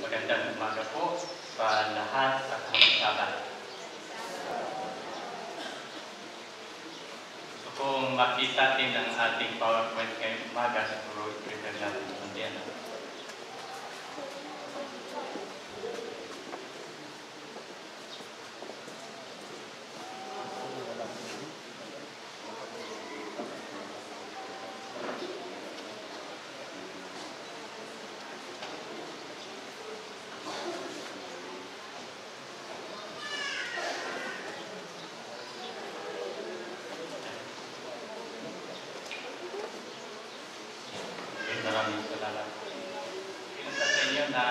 Magandang umaga po sa lahat at hanggang Gusto kong makita din ang ating PowerPoint ngayong umaga sa puro prepare natin kundi ano. Okay, maraming salamat. Ilan sa sa inyo na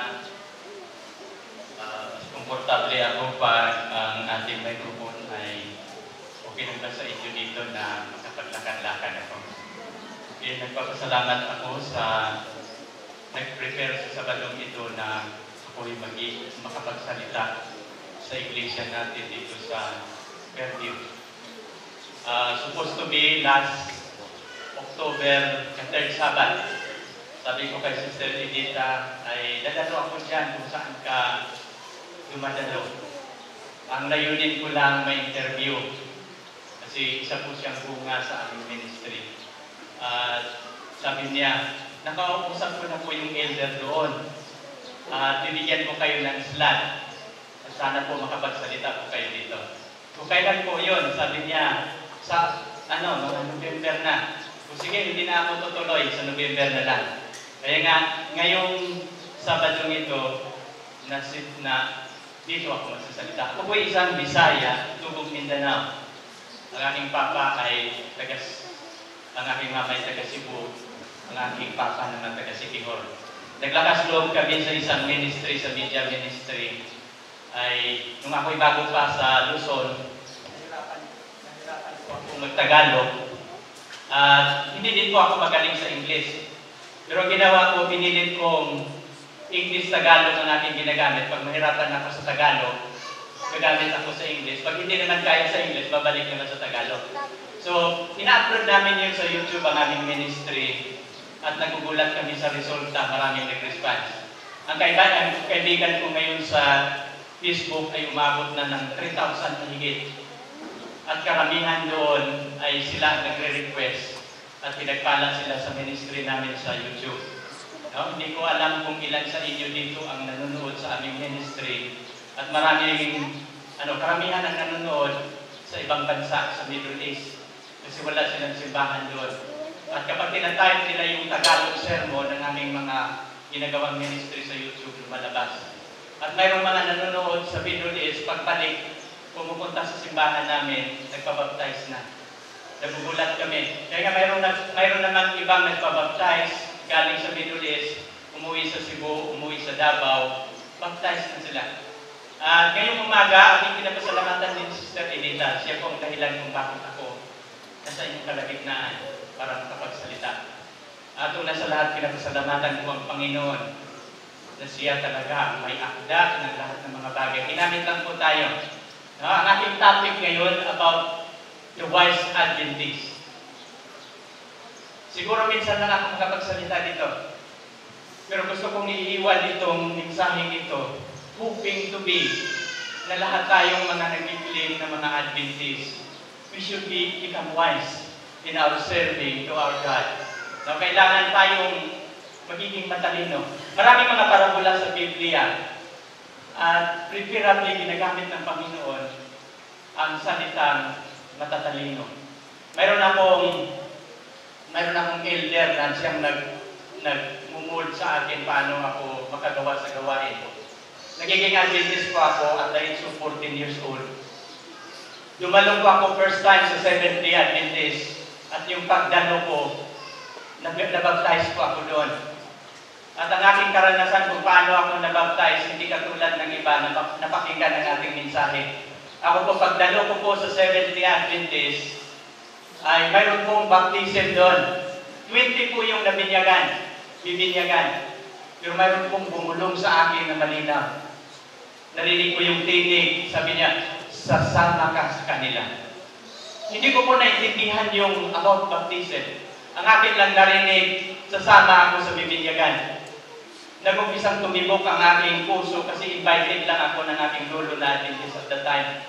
ah, mas komportable ako pag ang ating microphone ay okay lang ba sa inyo dito na makapaglakad-lakad ako. Okay, nagpapasalamat ako sa nag-prepare sa Sabadong ito na ako'y magi makapagsalita sa iglesia natin dito sa Fairview. Ah, supposed to be last October, yung third Sabbath. Sabi ko kay Sister Edita, ay dadalo ako dyan kung saan ka dumadalo. Ang layunin ko lang may interview. Kasi isa po siyang bunga sa aming ministry. At sabi niya, nakausap ko na po yung elder doon. At binigyan ko kayo ng slot. At sana po makapagsalita po kayo dito. Kung kailan po yun, sabi niya, sa ano, mga November na. Kung sige, hindi na ako tutuloy sa November na lang. Kaya nga, ngayong Sabadong ito, nasit na dito ako magsasalita. Ako po isang Bisaya, tubog Mindanao. Ang aking papa ay taga, ang aking mama ay taga Cebu, ang aking papa naman taga Sikihor. Naglakas loob kami sa isang ministry, sa media ministry, ay nung ako'y bago pa sa Luzon, nahirapan, nahirapan ako magtagalog. At hindi din po ako magaling sa English. Pero ginawa ko, pinilit kong English-Tagalog ang aking ginagamit. Pag mahirapan ako sa Tagalog, gagamit ako sa English. Pag hindi naman kaya sa English, babalik naman sa Tagalog. So, ina-upload namin yun sa YouTube ang aming ministry at nagugulat kami sa resulta, maraming nag-response. Ang kaibigan, kaibigan ko ngayon sa Facebook ay umabot na ng 3,000 mahigit. At karamihan doon ay sila nagre-request at pinagpala sila sa ministry namin sa YouTube. No? Hindi ko alam kung ilan sa inyo dito ang nanonood sa aming ministry at maraming, ano, karamihan ang nanonood sa ibang bansa, sa Middle East kasi wala silang simbahan doon. At kapag tinatayip nila yung Tagalog sermon ng aming mga ginagawang ministry sa YouTube, lumalabas. At mayroong mga nanonood sa Middle East, pagbalik, pumupunta sa simbahan namin, nagpabaptize na. Nagugulat kami. Kaya nga mayroon, na, mayroon naman ibang nagpabaptize, galing sa Middle East, umuwi sa Cebu, umuwi sa Davao, baptize na sila. At ngayong umaga, aking pinapasalamatan din si Sister Edita. Siya po ang dahilan kung bakit ako nasa inyong kalagitnaan para makapagsalita. At una sa lahat, pinapasalamatan ko ang Panginoon na siya talaga may akda ng lahat ng mga bagay. Ginamit lang po tayo. No, ang ating topic ngayon about the wise Adventist. Siguro minsan na ako makapagsalita dito. Pero gusto kong iiwan itong mensaheng ito, hoping to be na lahat tayong mga nagkiklaim na mga Adventist, we should be become wise in our serving to our God. So, kailangan tayong magiging matalino. Maraming mga parabola sa Biblia at preferably ginagamit ng Panginoon ang salitang matatalino. Mayroon akong mayroon akong elder na siyang nag nagmumuld sa akin paano ako makagawa sa gawain ko. Nagiging Adventist po ako at the age of 14 years old. Dumalong po ako first time sa Seventh Day Adventist at yung pagdano ko, nabaptize po ako doon. At ang aking karanasan kung paano ako nabaptize, hindi katulad ng iba na napakinggan ng ating mensahe. Ako po, pagdalo ko po sa Seventh Day Adventist, ay mayroon pong baptism doon. 20 po yung nabinyagan, bibinyagan. Pero mayroon pong bumulong sa akin na malinaw. Narinig ko yung tinig, sabi niya, sasama ka sa kanila. Hindi ko po naintindihan yung about baptism. Ang akin lang narinig, sasama ako sa bibinyagan. nag-umpisang tumibok ang aking puso kasi invited lang ako ng aking lolo na Adventist at the time.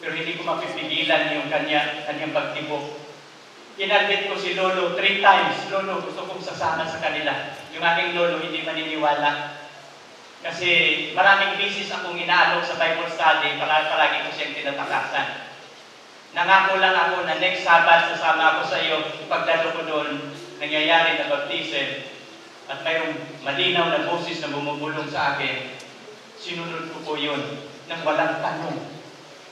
Pero hindi ko mapipigilan yung kanya, kanyang pagtibok. Inadmit ko si Lolo three times. Lolo, gusto kong sasama sa kanila. Yung aking Lolo hindi maniniwala. Kasi maraming bisis akong inaalok sa Bible study, palagi, palagi ko siyang tinatakasan. Nangako lang ako na next Sabbath sasama ako sa iyo. Pagdalo ko doon, nangyayari na baptism at mayroong malinaw na boses na bumubulong sa akin, sinunod ko po yun ng walang tanong.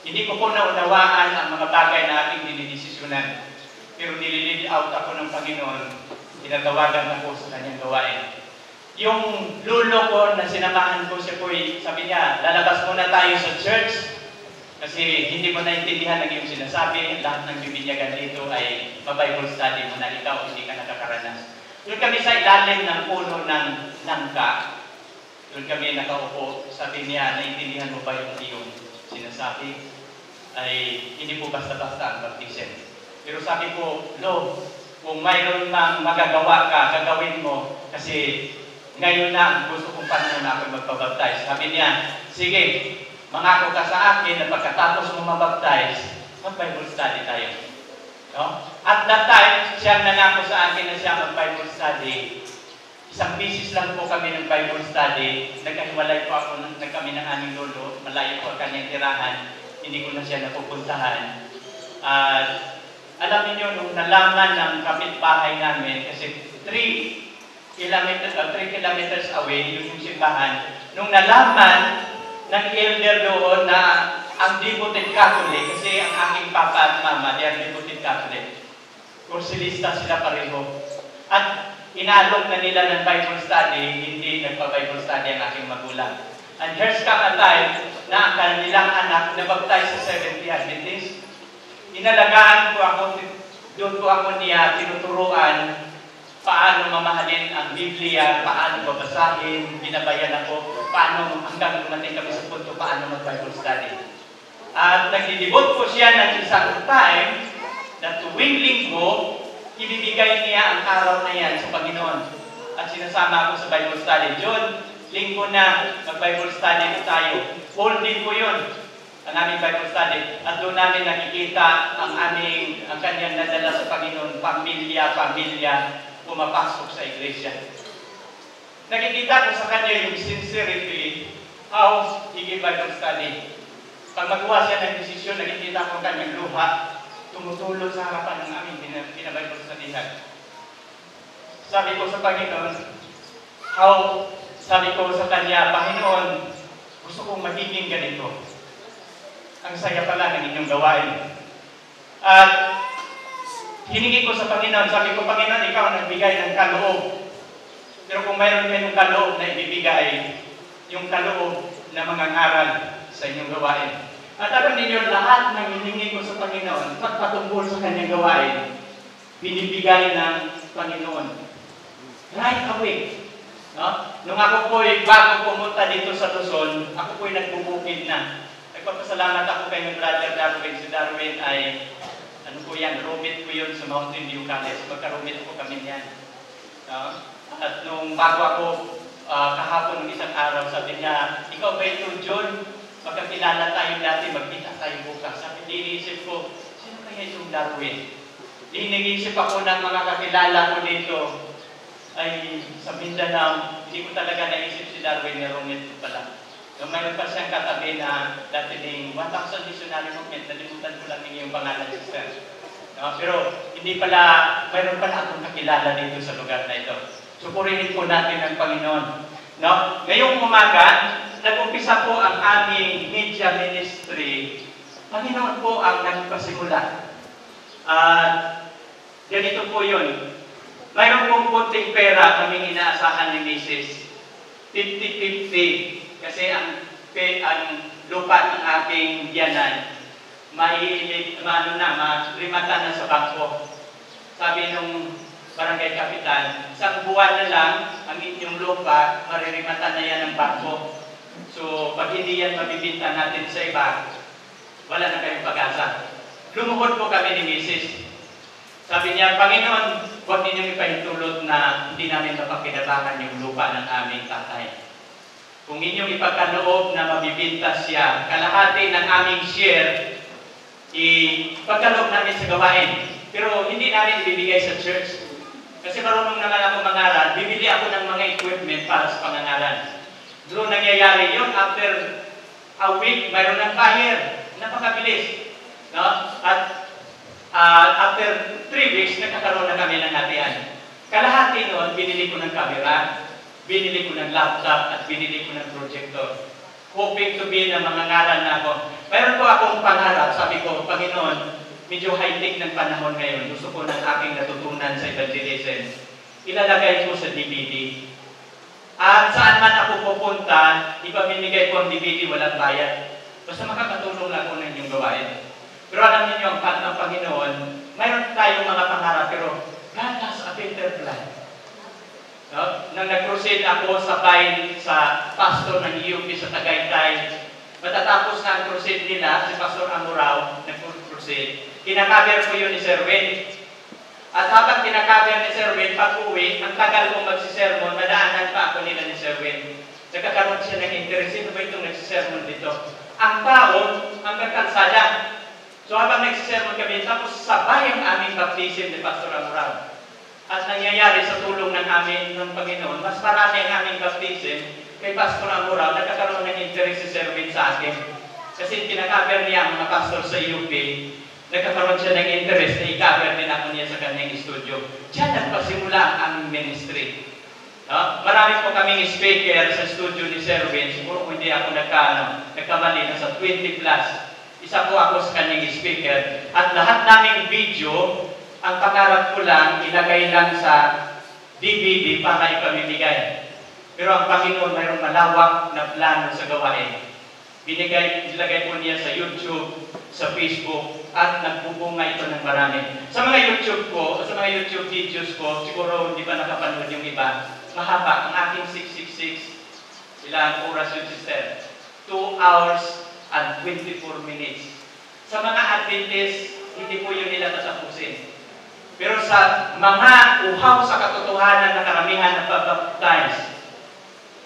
Hindi ko po naunawaan ang mga bagay na ating dinidesisyonan. Pero nililid out ako ng Panginoon, tinatawagan ako sa kanyang gawain. Yung lulo ko na sinamahan ko siya po, sabi niya, lalabas muna tayo sa church kasi hindi mo naintindihan ang iyong sinasabi. Lahat ng bibinyagan dito ay ma-Bible study mo na ikaw hindi ka nakakaranas. Doon kami sa ilalim ng puno ng nangka. Doon kami nakaupo. Sabi niya, naintindihan mo ba yung iyong sinasabi? Ay hindi po basta-basta ang baptism. Pero sabi ko, Lo, kung mayroon mang magagawa ka, gagawin mo. Kasi ngayon na, gusto kong panahon na ako magpabaptize. Sabi niya, sige, mangako ka sa akin na pagkatapos mo mabaptize, mag-Bible study tayo. No? At that time, siya nangako sa akin na siya mag-Bible study. Isang bisis lang po kami ng Bible study. Nagkahiwalay po ako ng, kami ng aming lolo. Malayo po ang kanyang tirahan. Hindi ko na siya napupuntahan. At uh, alam niyo nung nalaman ng kapitbahay namin, kasi 3 kilometers, uh, 3 kilometers away, yung simbahan, nung nalaman ng elder doon na ang devoted Catholic, kasi ang aking papa at mama, they are devoted Catholic. Kursilista sila pareho. At inalok na nila ng Bible study, hindi nagpa-Bible study ang aking magulang. And here's come a time na ang kanilang anak nabaptize sa Seventh Day Adventist. Inalagaan ko ako, doon ko ako niya tinuturuan paano mamahalin ang Biblia, paano babasahin, binabayan ako, paano hanggang dumating kami sa punto paano mag-Bible study. At nagdidibot po siya ng isang time na tuwing linggo, ibibigay niya ang araw na yan sa Panginoon. At sinasama ako sa Bible study. John, linggo na, mag-Bible study na tayo. Whole day po yun, ang aming Bible study. At doon namin nakikita ang aming, ang kanyang nadala sa Panginoon, pamilya, pamilya, pumapasok sa iglesia. Nakikita ko sa kanya yung sincerity, how he gave Bible study. Pag magawa siya ng desisyon, nakikita ko kanyang luha, tumutulong sa harapan ng aming binabay ko sa dihan. Sabi ko sa Panginoon, how, sabi ko sa Kanya, Panginoon, gusto kong magiging ganito. Ang saya pala ng inyong gawain. At hiningi ko sa Panginoon, sabi ko, Panginoon, ikaw ang nagbigay ng kaloob. Pero kung mayroon kayong kaloob na ibibigay, yung kaloob na mga ngaral sa inyong gawain. At alam ninyo, lahat ng hiningi ko sa Panginoon, pagpatungkol sa kanyang gawain, binibigay ng Panginoon. Right away. No? Nung ako po'y bago pumunta dito sa Luzon, ako po'y nagbubukid na. Nagpapasalamat ako kay brother Darwin. Si Darwin ay, ano po yan, roommate ko yun sa Mountain View College. Magka-roommate po kami yan. No? At nung bago ako uh, kahapon ng isang araw, sabi niya, ikaw ba ito, John? Magkakilala tayo dati, magkita tayo bukas. Sabi, iniisip ko, sino kaya itong Darwin? Iniisip ako ng mga kakilala ko dito, ay sa Mindanao, hindi ko talaga naisip si Darwin na roommate pala. So, mayroon pa siyang katabi na dati ng 1,000 Missionary Movement, nalimutan ko lang yung pangalan sister. No, pero hindi pala, mayroon pala akong kakilala dito sa lugar na ito. Supurihin po natin ang Panginoon. No? Ngayong umaga, nag-umpisa po ang aming media ministry, Panginoon po ang nagpasimula. At ganito po yun. Mayroon pong kunting pera kaming inaasahan ni Mrs. 50-50 kasi ang, ang lupa ng aking biyanan may ano na, marimata na sa bangko. Sabi nung barangay kapitan, isang buwan na lang ang inyong lupa, maririmata na yan ng bangko. So, pag hindi yan mabibinta natin sa iba, wala na kayong pag-asa. Lumuhod po kami ni Mrs. Sabi niya, Panginoon, huwag ninyong ipahintulot na hindi namin mapakinabangan yung lupa ng aming tatay. Kung inyong ipagkaloob na mabibinta siya, kalahati ng aming share, ipagkaloob namin sa gawain. Pero hindi namin ibibigay sa church. Kasi marunong naman ako mangaral, bibili ako ng mga equipment para sa pangangalan. Doon nangyayari yun, after a week, mayroon ng buyer. Napakabilis. No? At uh, after three weeks, nagkakaroon na kami ng hatian. Kalahati noon, binili ko ng camera, binili ko ng laptop, at binili ko ng projector. Hoping to be na mga ngaral na ako. Mayroon po akong pangarap, sabi ko, Panginoon, medyo high-tech ng panahon ngayon. Gusto ko ng aking natutunan sa evangelism. Ilalagay ko sa DVD. At saan man ako pupunta, ipamimigay ko ang DVD, walang bayad. Basta makakatulong lang ako ng inyong gawain. Pero alam niyo ang, ang Panginoon, mayroon tayong mga pangarap, pero God has a better plan. No? Nang nag-crusade ako sabay sa pastor ng UP sa Tagaytay, matatapos na ang crusade nila, si Pastor Amurao, nag-crusade, kinakaber ko yun ni Sir Win. At habang kinakaber ni Sir Win, pag uwi, ang tagal kong magsisermon, madaanan pa ako nila ni Sir Win. Nagkakaroon siya ng interest, sino ba itong nagsisermon dito? Ang tao, ang kalsada. So habang nagsisermon kami, tapos sabay ang aming baptism ni Pastor Amurao. At nangyayari sa tulong ng amin ng Panginoon, mas marami ang aming baptism kay Pastor Amuraw, nagkakaroon ng interest Sir Win sa akin. Kasi kinakaber niya ang mga pastor sa UP, nagkakaroon siya ng interest na i-cover din ako niya sa kanyang studio. Diyan nagpasimula ang aming ministry. No? Marami po kaming speaker sa studio ni Sir Win. Siguro kung hindi ako nagkaano, nagkamali na sa 20 plus. Isa po ako sa kanyang speaker. At lahat naming video, ang pangarap ko lang, ilagay lang sa DVD para ipamimigay. Pero ang Panginoon mayroong malawak na plano sa gawain. Binigay, ilagay po niya sa YouTube, sa Facebook, at nagbubunga ito ng marami. Sa mga YouTube ko, sa mga YouTube videos ko, siguro hindi pa nakapanood yung iba, mahaba. Ang aking 666, ilang oras yung sister? 2 hours and 24 minutes. Sa mga Adventist, hindi po yun nila tatapusin. Pero sa mga uhaw sa katotohanan na karamihan na pabaptize,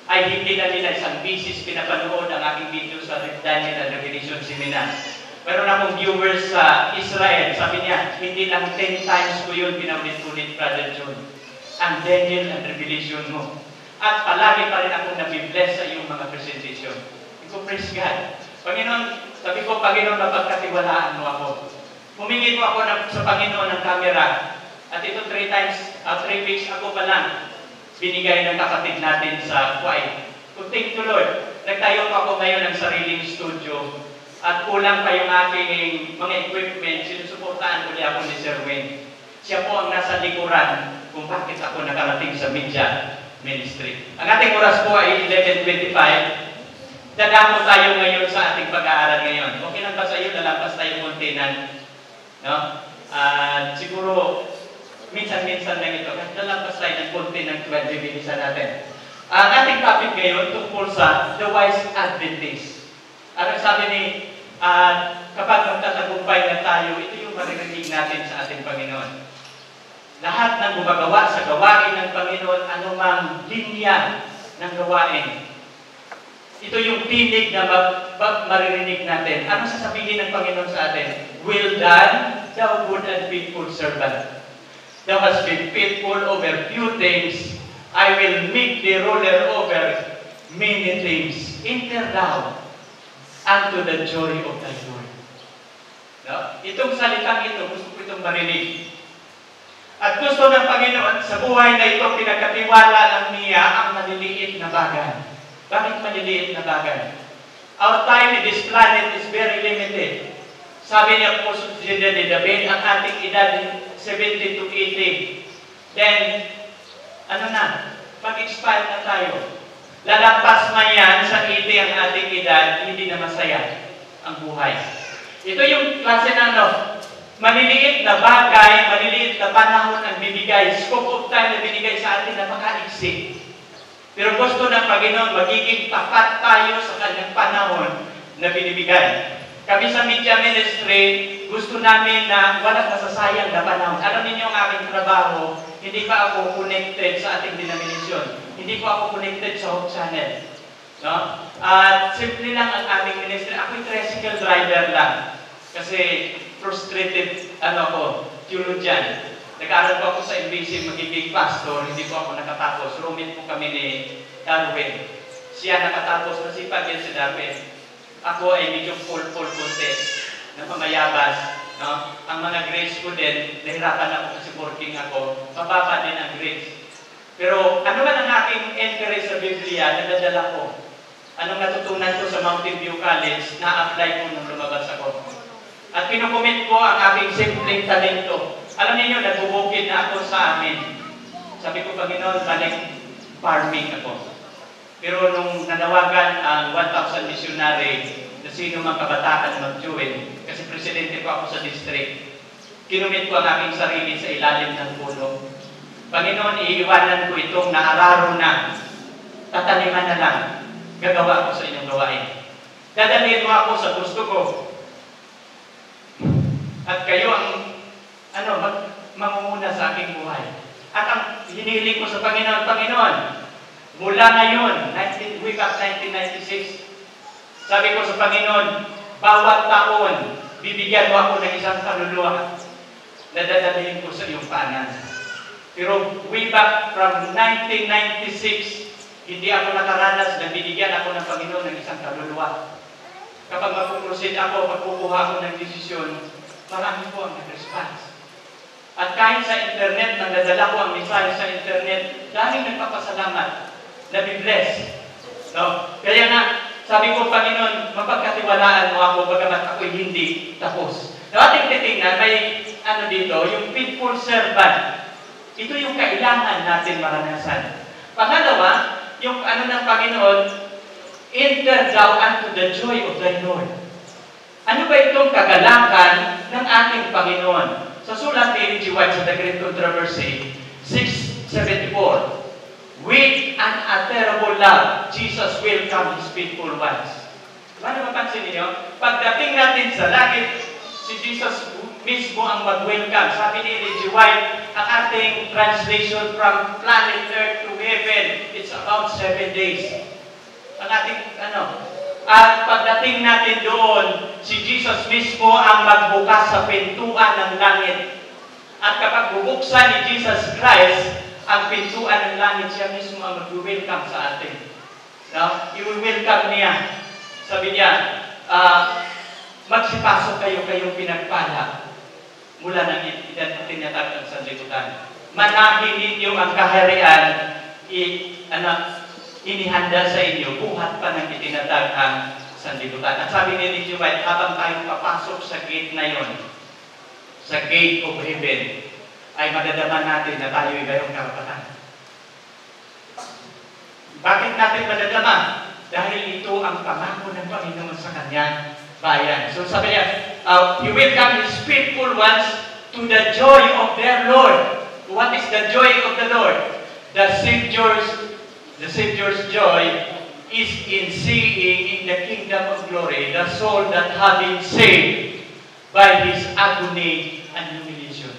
ay hindi na nila isang bisis pinapanood ang aking video sa Daniel and Revelation Seminar. Meron akong viewers sa Israel, sabi niya, hindi lang 10 times ko yun pinaulit-ulit, Brother John. Ang Daniel and Revelation mo. At palagi pa rin akong nabibless sa iyong mga presentation. Iko, praise God. Panginoon, sabi ko, Panginoon, napagkatiwalaan mo ako. Humingi po ako ng, sa Panginoon ng camera. At ito three times, uh, three weeks ako pa lang, binigay ng kapatid natin sa Kuwait. Kung thank Lord, nagtayo po ako ngayon ng sariling studio at kulang pa yung aking mga equipment, sinusuportaan ulit ako ni Sir Wayne. Siya po ang nasa likuran kung bakit ako nakarating sa media ministry. Ang ating oras po ay 11.25. Dadamo tayo ngayon sa ating pag-aaral ngayon. Okay lang ba sa iyo? Lalampas tayo konti ng No? Uh, siguro, minsan-minsan lang ito. Kahit nalampas tayo ng konti ng 12 bilisan natin. Ang ating topic ngayon tungkol sa the wise Adventist. Ano sabi ni, uh, kapag magtatagumpay na tayo, ito yung maririnig natin sa ating Panginoon. Lahat ng gumagawa sa gawain ng Panginoon, anumang linya ng gawain, ito yung tinig na maririnig natin. Ano sasabihin ng Panginoon sa atin? Well done, thou good and faithful servant. Thou hast been faithful over few things. I will make the ruler over many things. Enter thou unto the joy of thy Lord. No? Itong salitang ito, gusto ko itong marinig. At gusto ng Panginoon, sa buhay na ito, pinagkatiwala lang niya ang maliliit na bagay. Bakit maliliit na bagay? Our time in this planet is very limited. Sabi niya po sa ni David, ang ating edad 70 to 80. Then, ano na, mag-expire na tayo. Lalampas man yan sa 80 ang ating edad, hindi na masaya ang buhay. Ito yung klase ng ano, maliliit na bagay, maliliit na panahon ang bibigay, scope of time na binigay sa atin, napaka-exit. Pero gusto ng Panginoon, magiging tapat tayo sa kanyang panahon na binibigay. Kami sa media ministry, gusto namin na walang nasasayang na panahon. Alam ninyo ang aking trabaho, hindi pa ako connected sa ating denomination. Hindi po ako connected sa Hope Channel. No? At simple lang ang aming ministry. Ako'y tricycle driver lang. Kasi frustrated, ano ako, theologian. Nag-aaral po ako sa MBC, magiging pastor, hindi po ako nakatapos. Roommate po kami ni Darwin. Siya nakatapos, nasipag yan si Darwin. Ako ay medyo full-full konti, na pamayabas. No? Ang mga grades ko din, nahirapan ako kasi working ako, mababa din ang grades. Pero ano man ang aking entry sa Biblia, nadadala ko. Anong natutunan ko sa Mountain View College, na-apply ko nung lumabas ako. At kinukomment ko ang aking simpleng talento. Alam niyo, nagbubukid na ako sa amin. Sabi ko, Panginoon, balik farming ako. Pero nung nanawagan ang 1,000 missionary na sino mang kabataan mag-join, kasi presidente ko ako sa district, kinumit ko ang aking sarili sa ilalim ng puno. Panginoon, iiwanan ko itong naararo na, tataniman na lang, gagawa ko sa inyong gawain. Dadalhin mo ako sa gusto ko. At kayo ang, ano, mag, mangunguna sa aking buhay. At ang hinihiling ko sa Panginoon, Panginoon, mula ngayon, 19, way back 1996, sabi ko sa Panginoon, bawat taon, bibigyan mo ako ng isang kaluluwa na dadalhin ko sa iyong paanan. Pero way back from 1996, hindi ako nakaranas na binigyan ako ng Panginoon ng isang kaluluwa. Kapag magpuproceed ako, magkukuha ako ng desisyon, marami po ang nag-response. At kahit sa internet, nang nadala ko ang mensahe sa internet, daming nagpapasalamat, nabibless. No? Kaya nga, sabi ko, Panginoon, mapagkatiwalaan mo ako, bagamat ako'y hindi tapos. Na ating titingnan, may ano dito, yung faithful servant. Ito yung kailangan natin maranasan. Pangalawa, yung ano ng Panginoon, enter thou unto the joy of thy Lord. Ano ba itong kagalakan ng ating Panginoon? Sa sulat ni G. White sa The Great Controversy, 674, With an unutterable love, Jesus welcomed His faithful ones. Ano mapansin niyo? Pagdating natin sa langit, si Jesus mismo ang mag-welcome. Sabi ni G. White, ang ating translation from planet Earth to heaven, it's about seven days. Ang ating, ano, at pagdating natin doon, si Jesus mismo ang magbukas sa pintuan ng langit. At kapag bubuksan ni Jesus Christ ang pintuan ng langit, siya mismo ang mag-welcome sa atin. No? I-welcome niya. Sabi niya, uh, magsipasok kayo kayong pinagpala mula ng tinatag ng sanlibutan. Manahin ninyo ang kaharian, i, ano, inihanda sa inyo, buhat pa ng itinatag ang sanlibutan. At sabi ni Lee White, habang tayo papasok sa gate na yon, sa gate of heaven, ay madadama natin na tayo ay gayong karapatan. Bakit natin madadama? Dahil ito ang pangako ng Panginoon sa kanyang bayan. So sabi niya, uh, He welcome His faithful ones to the joy of their Lord. What is the joy of the Lord? The Savior's, the Savior's joy is in seeing in the kingdom of glory the soul that had been saved by His agony and humiliation.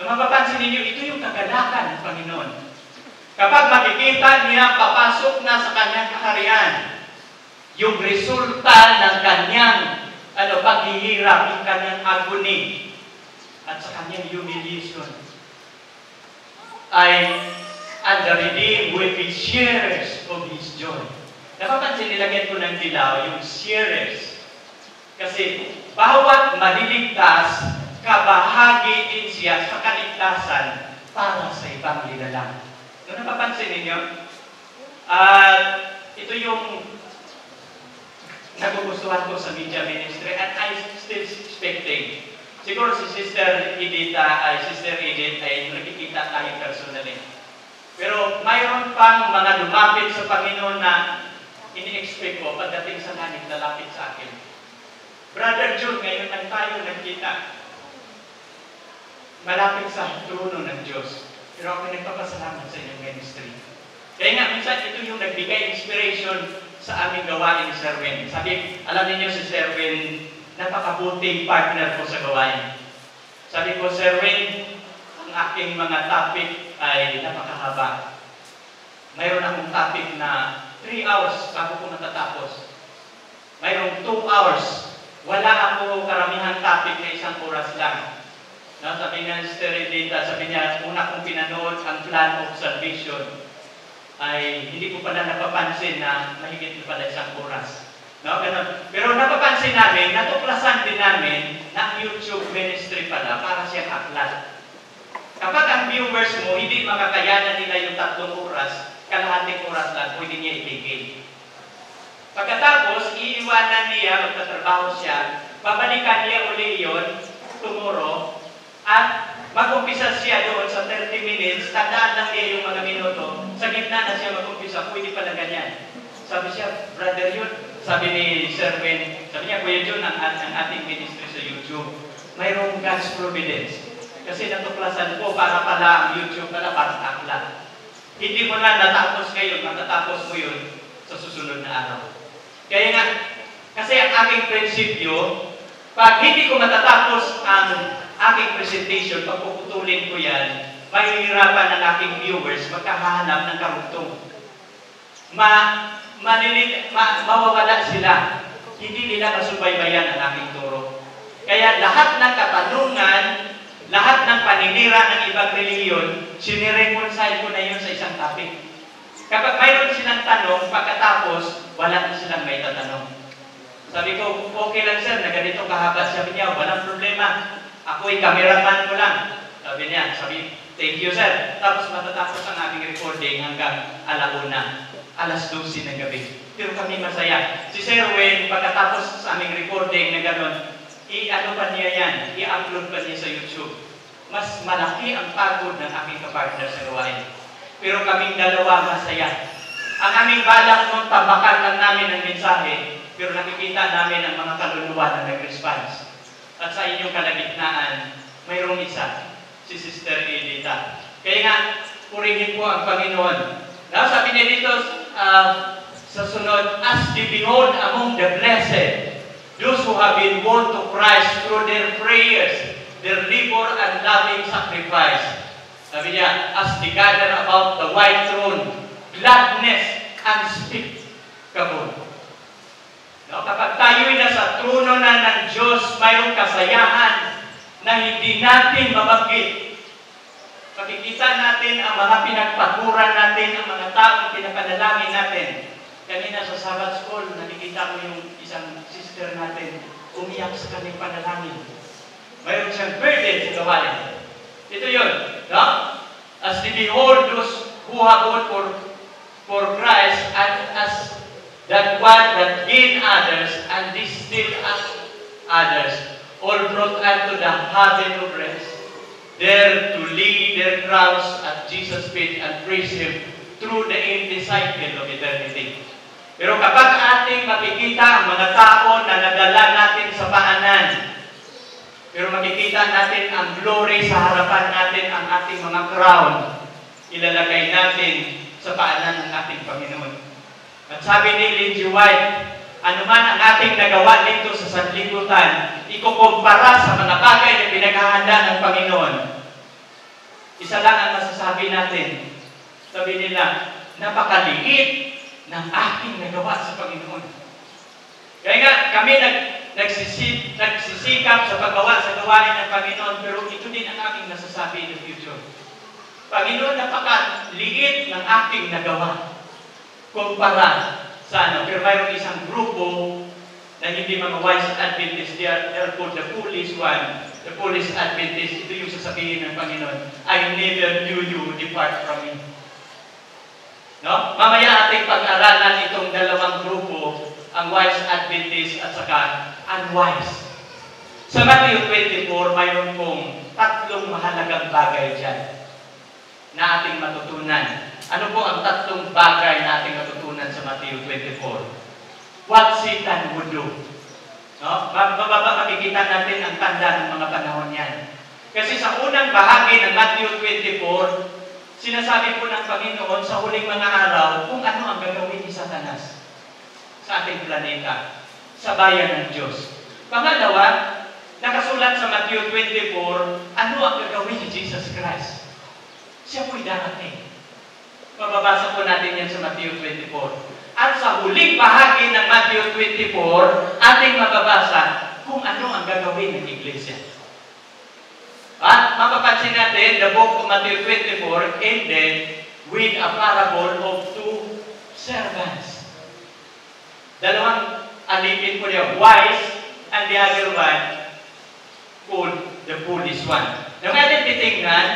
Kung mapapansin ninyo, ito yung kagalakan ng Panginoon. Kapag makikita niya papasok na sa kanyang kaharian, yung resulta ng kanyang ano, paghihirap, yung kanyang agony, at sa kanyang humiliation, ay and the redeemed will be sharers of His joy. Napapansin, nilagyan ko ng dilaw yung sharers. Kasi bawat maliligtas, kabahagi din siya sa kaligtasan para sa ibang nilalang. Kung napapansin ninyo, at uh, ito yung nagugustuhan ko sa media ministry and I still expecting. Siguro si Sister Edith, ay Sister Edith ay nakikita tayo personally. Pero mayroon pang mga lumapit sa Panginoon na ini-expect ko pagdating sa langit lalapit sa akin. Brother Jude, ngayon lang tayo nagkita. Malapit sa trono ng Diyos. Pero ako nagpapasalamat sa inyong ministry. Kaya nga, minsan ito yung nagbigay inspiration sa aming gawain ni Sir. Sabi, alam niyo si Sir Win, napakabuting partner ko sa gawain. Sabi ko, Sir Wayne, ang aking mga topic ay napakahaba. Mayroon akong topic na 3 hours bago ko matatapos. Mayroong 2 hours. Wala ako karamihang topic na isang oras lang. No, sabi nga ni Sister Edita, sabi niya, una kong pinanood ang plan of salvation ay hindi ko pala napapansin na mahigit na pala isang oras. No, ganun. Pero napapansin namin, natuklasan din namin na YouTube ministry pala para siyang aklat. Kapag ang viewers mo, hindi makakayanan nila yung tatlong oras, kalahating oras lang, pwede niya itigil. Pagkatapos, iiwanan niya, magtatrabaho siya, babalikan niya uli yun, tomorrow, at mag-umpisa siya doon sa 30 minutes, tandaan lang niya yung mga minuto, sa gitna na siya mag-umpisa, pwede pala ganyan. Sabi siya, brother yun, sabi ni Sir Ben, sabi niya, Kuya Jun, ang, ang ating ministry sa YouTube, mayroong God's providence. Kasi natuklasan ko, para pala ang YouTube pala para sa aklat. Hindi mo na natapos ngayon, matatapos mo yun sa susunod na araw. Kaya nga, kasi ang aking prinsipyo, pag hindi ko matatapos ang aking presentation, pag puputulin ko yan, mahihirapan ang aking viewers magkahanap ng karugtong. Ma, manilid, ma, mawawala sila. Hindi nila masubaybayan ang aking turo. Kaya lahat ng katanungan, lahat ng paninira ng ibang reliyon, sinireconcile ko na yun sa isang topic. Kapag mayroon silang tanong, pagkatapos, wala na silang may tatanong. Sabi ko, okay lang sir, na ganito kahaba. Sabi niya, walang problema. Ako'y cameraman ko lang. Sabi niya, sabi, thank you sir. Tapos matatapos ang aming recording hanggang alauna, alas 12 ng gabi. Pero kami masaya. Si Sir Wayne, pagkatapos sa aming recording na gano'n, i-ano pa niya yan, i-upload pa niya sa YouTube. Mas malaki ang pagod ng aking kapartner sa gawain. Pero kaming dalawa masaya. Ang aming balak noon, tabakan lang namin ang mensahe, pero nakikita namin ang mga kaluluwa na nag-response. At sa inyong kalagitnaan, mayroong isa, si Sister Edita. Kaya nga, purihin po ang Panginoon. Now, sabi niya dito uh, sa sunod, As they behold among the blessed, those who have been won to Christ through their prayers, their labor and loving sacrifice. Sabi niya, as they gather about the white throne, gladness unspeakable. No, kapag tayo'y nasa trono na ng Diyos, mayroong kasayahan na hindi natin mabanggit. Makikita natin ang mga pinagpaguran natin, ang mga taong pinapanalangin natin. Kanina sa Sabbath School, nakikita mo yung isang sister natin umiyak sa kanyang panalangin. Mayroon siyang burden sa gawain. Ito yun. No? As they behold those who have gone for, for Christ and as that one that gain others and distill others, all brought unto the haven of rest, there to lay their crowns at Jesus' feet and praise Him through the empty cycle of eternity. Pero kapag ating makikita ang mga tao na nadala natin sa paanan, pero makikita natin ang glory sa harapan natin, ang ating mga crown, ilalagay natin sa paanan ng ating Panginoon. At sabi ni G. White, anuman ang ating nagawa dito sa sanlibutan, ikukumpara sa mga bagay na pinaghahanda ng Panginoon. Isa lang ang masasabi natin. Sabi nila, napakaliit ng aking nagawa sa Panginoon. Kaya nga, kami nag, nagsisip, nagsisikap sa paggawa sa gawain ng Panginoon, pero ito din ang aking nasasabi in the future. Panginoon, napakaliit ng aking nagawa kumpara sa ano. Pero mayroong isang grupo na hindi mga wise Adventists, they are, called the foolish one, the foolish Adventists. Ito yung sasabihin ng Panginoon, I never knew you, depart from me. No? Mamaya ating pag-aralan itong dalawang grupo, ang wise Adventist at saka unwise. Sa Matthew 24, mayroon pong tatlong mahalagang bagay dyan na ating matutunan. Ano po ang tatlong bagay na ating matutunan sa Matthew 24? What Satan would do. No? Bababa makikita natin ang tanda ng mga panahon yan. Kasi sa unang bahagi ng Matthew 24, sinasabi po ng Panginoon sa huling mga araw kung ano ang gagawin ni Satanas sa ating planeta, sa bayan ng Diyos. Pangalawa, nakasulat sa Matthew 24, ano ang gagawin ni Jesus Christ? Siya po'y darating. Mababasa po natin yan sa Matthew 24. At sa huling bahagi ng Matthew 24, ating mababasa kung ano ang gagawin ng Iglesia. At mapapansin natin, the book of Matthew 24 ended with a parable of two servants. Dalawang alipin ko niya, wise and the other one called the foolish one. Nung ating titingnan,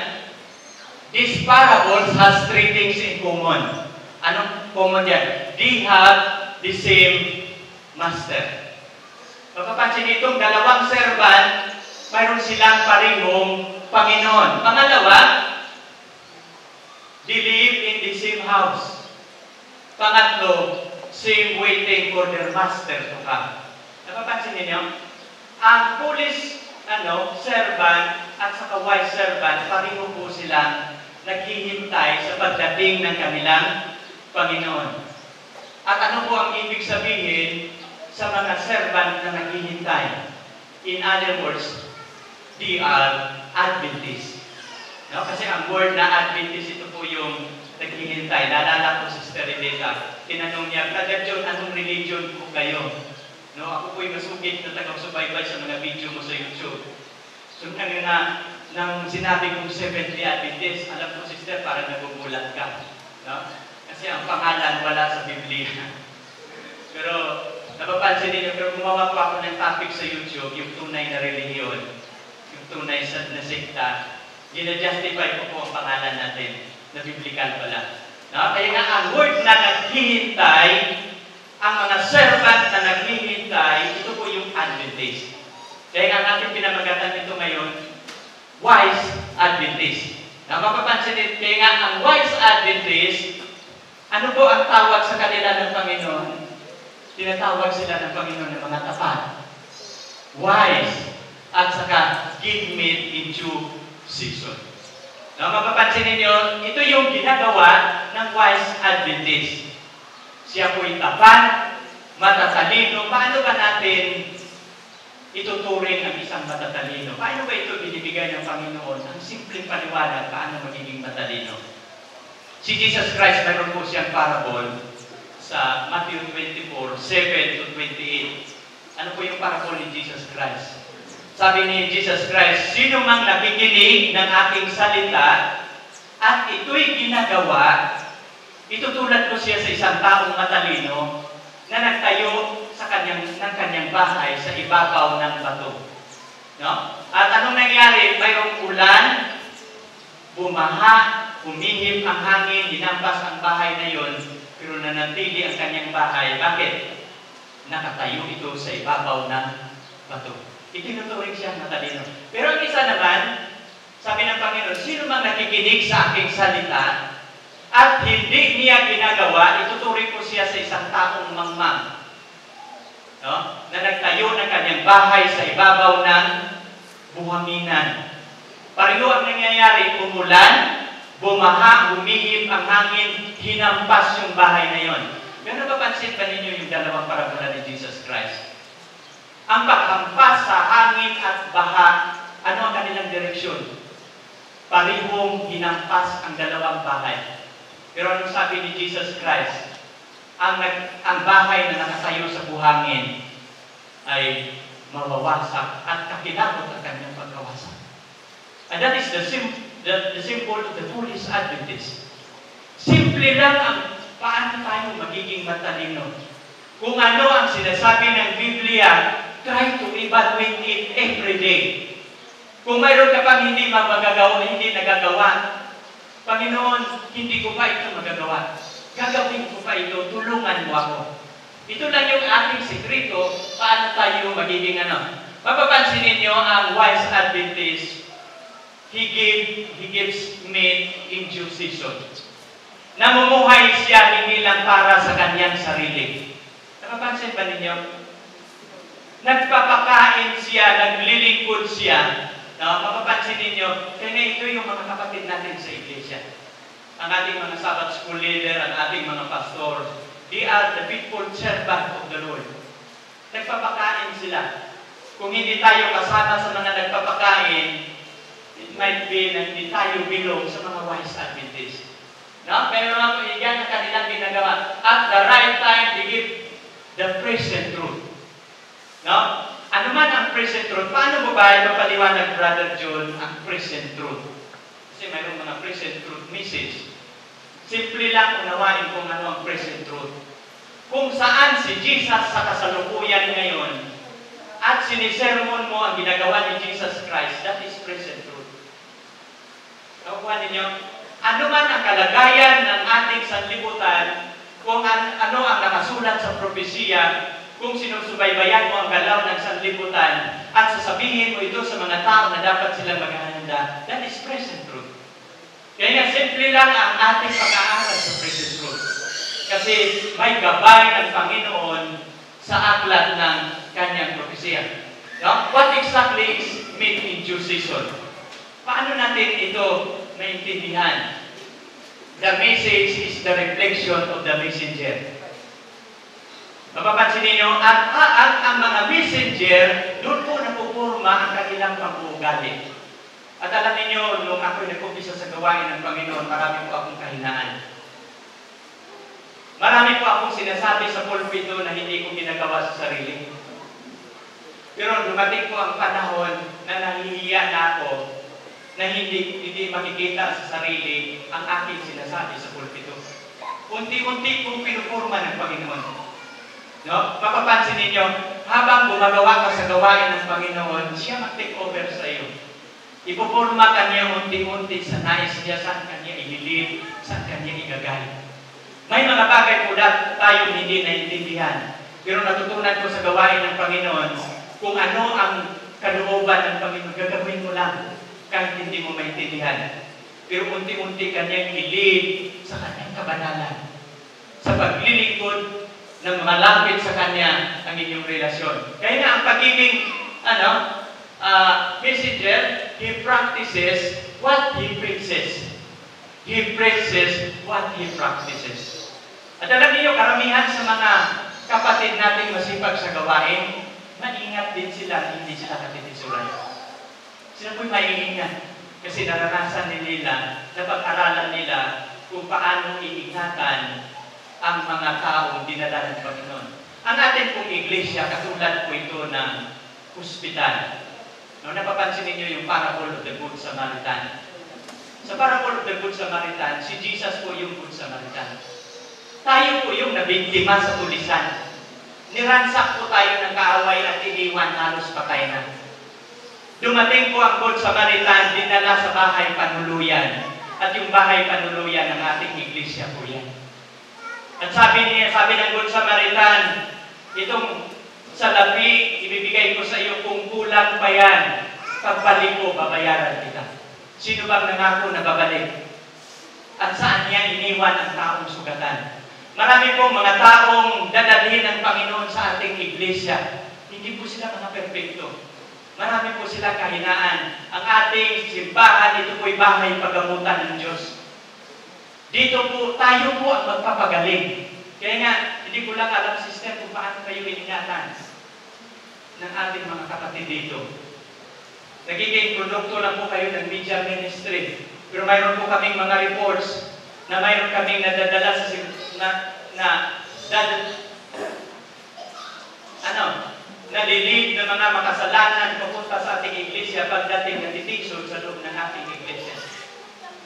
this parables has three things in common. Anong common yan? They have the same master. Mapapansin itong dalawang servant, mayroon silang parehong Panginoon. Pangalawa, they live in the same house. Pangatlo, same waiting for their master to come. Napapansin ninyo? Ang foolish ano, servant at saka wise servant, pareho po silang naghihintay sa pagdating ng kanilang Panginoon. At ano po ang ibig sabihin sa mga servant na naghihintay? In other words, they are Adventists. No? Kasi ang word na Adventist, ito po yung naghihintay. Naalala ko sa Sister Reneta, tinanong niya, Brother John, anong religion po kayo? No, ako po'y masugid na tagasubaybay sa mga video mo sa YouTube. So, ano na, nang sinabi kong Seventh-day Adventist, alam ko, sister, parang nagugulat ka. No? Kasi ang pangalan wala sa Biblia. pero, napapansin ninyo, pero gumawa po ako ng topic sa YouTube, yung tunay na relihiyon, tunay na sekta, gina-justify ko po ang pangalan natin, na biblical pala. No? Kaya nga, ang word na naghihintay, ang mga servant na naghihintay, ito po yung Adventist. Kaya nga natin pinamagatan ito ngayon, wise Adventist. Na mapapansin din, kaya nga ang wise Adventist, ano po ang tawag sa kanila ng Panginoon? Tinatawag sila ng Panginoon ng mga tapat. Wise. At saka, give me in due season. Na mapapansin ninyo, ito yung ginagawa ng wise Adventist. Siya po'y tapat, matatalino. Paano ba natin ituturing ang isang matatalino? Paano ba ito binibigay ng Panginoon? Ang simpleng paliwanag, paano magiging matalino? Si Jesus Christ, mayroon po siyang parable sa Matthew 24, 7 to 28. Ano po yung parable ni Jesus Christ? Sabi ni Jesus Christ, Sino mang nakikinig ng aking salita at ito'y ginagawa, itutulad ko siya sa isang taong matalino na nagtayo sa kanyang, ng kanyang bahay sa ibabaw ng bato. No? At anong nangyari? Mayroong ulan, bumaha, humihip ang hangin, hinampas ang bahay na yon, pero nanatili ang kanyang bahay. Bakit? Nakatayo ito sa ibabaw ng bato. Itinuturing siya matalino. Pero ang isa naman, sabi ng Panginoon, sino mang nakikinig sa aking salita at hindi niya ginagawa, ituturing ko siya sa isang taong mangmang. No? Na nagtayo ng kanyang bahay sa ibabaw ng buhanginan. Pareho ang nangyayari, umulan, bumaha, humihip ang hangin, hinampas yung bahay na yon. Pero napapansin ba ninyo yung dalawang parabola ni Jesus Christ? Ang paghampas sa hangin at baha, ano ang kanilang direksyon? Parihong hinampas ang dalawang bahay. Pero anong sabi ni Jesus Christ? Ang, nag, ang bahay na nakatayo sa buhangin ay mawawasak at kakilabot ang kanyang pagkawasak. And that is the, sim, the, the symbol of the foolish Adventist. Simple lang ang paano tayo magiging matalino. Kung ano ang sinasabi ng Biblia, try to evaluate it every day. Kung mayroon ka pang hindi magagawa, hindi nagagawa, Panginoon, hindi ko pa ito magagawa. Gagawin ko pa ito, tulungan mo ako. Ito lang yung ating sekreto, paano tayo magiging ano. Mapapansin ninyo ang wise Adventist, he, give, he gives meat in due season. Namumuhay siya hindi lang para sa kanyang sarili. Napapansin ba ninyo? Nagpapakain siya, naglilingkod siya. No, mapapansin ninyo, kaya ito yung mga kapatid natin sa iglesia. Ang ating mga Sabbath school leader, ang ating mga pastor, they are the faithful servant of the Lord. Nagpapakain sila. Kung hindi tayo kasama sa mga nagpapakain, it might be na hindi tayo belong sa mga wise Adventists. No? Pero yan ang kanilang ginagawa. At the right time, they give the present truth. No? Ano man ang present truth? Paano mo ba mapaliwanag, Brother John, ang present truth? Kasi mayroong mga present truth message. Simple lang unawain kung ano ang present truth. Kung saan si Jesus sa kasalukuyan ngayon, at sinisermon mo ang ginagawa ni Jesus Christ, that is present truth. Nakukuha ninyo? Ano man ang kalagayan ng ating sanlibutan, kung an ano ang nakasulat sa propesiya, kung sinusubaybayan mo ang galaw ng sanlibutan, at sasabihin mo ito sa mga tao na dapat silang maghahanda, that is present truth. Kaya simple lang ang ating pag-aaral sa present truth. Kasi may gabay ng Panginoon sa aklat ng kanyang propesya. No? What exactly is meat in due season? Paano natin ito maintindihan? The message is the reflection of the messenger. Mapapansin ninyo, at, at ang mga messenger, doon po napupurma ang kanilang pag-uugali. At alam ninyo, nung ako nag-umpisa sa gawain ng Panginoon, marami po akong kahinaan. Marami po akong sinasabi sa pulpito na hindi ko ginagawa sa sarili. Pero dumating po ang panahon na nahihiya na ako na hindi, hindi makikita sa sarili ang aking sinasabi sa pulpito. Unti-unti kong pinupurma ng Panginoon. No? Mapapansin ninyo, habang gumagawa ka sa gawain ng Panginoon, siya mag-take over sa iyo. Ipupurma ka niya unti-unti sa nais niya, saan kanya ihilid, saan kanya igagay. May mga bagay po na tayo hindi naintindihan. Pero natutunan ko sa gawain ng Panginoon kung ano ang kalooban ng Panginoon, gagawin mo lang kahit hindi mo maintindihan. Pero unti-unti kanyang ilid sa kanyang kabanalan. Sa paglilingkod ng malapit sa kanya ang inyong relasyon. Kaya nga ang pagiging ano, uh, messenger, he practices what he preaches. He praises what he practices. At alam niyo, karamihan sa mga kapatid nating masipag sa gawain, maingat din sila, hindi sila katitisuran. Sila po'y maiingat kasi naranasan din nila, napag-aralan nila kung paano iingatan ang mga taong dinala ng Panginoon. Ang atin pong iglesia, katulad po ito ng hospital. No, napapansin ninyo yung parable of the Good Samaritan. Sa parable of the Good Samaritan, si Jesus po yung Good Samaritan. Tayo po yung nabiktima sa tulisan. Niransak po tayo ng kaaway at iniwan halos patay na. Dumating po ang Good Samaritan, dinala sa bahay panuluyan. At yung bahay panuluyan ng ating iglesia po yan. At sabi niya, sabi ng Good Samaritan, itong salapi, ibibigay ko sa iyo kung kulang pa yan. Pagbalik ko, babayaran kita. Sino bang nangako na babalik? At saan niya iniwan ang taong sugatan? Marami pong mga taong dadalhin ng Panginoon sa ating iglesia. Hindi po sila mga perfecto. Marami po sila kahinaan. Ang ating simbahan, ito po'y bahay pagamutan ng Diyos. Dito po, tayo po ang magpapagaling. Kaya nga, hindi ko lang alam, sister, kung paano kayo iningatan ng ating mga kapatid dito. Nagiging produkto lang po kayo ng media ministry. Pero mayroon po kaming mga reports na mayroon kaming nadadala sa na, na dad, ano, nalilid ng mga makasalanan papunta sa ating iglesia pagdating ng titisod sa loob ng ating iglesia.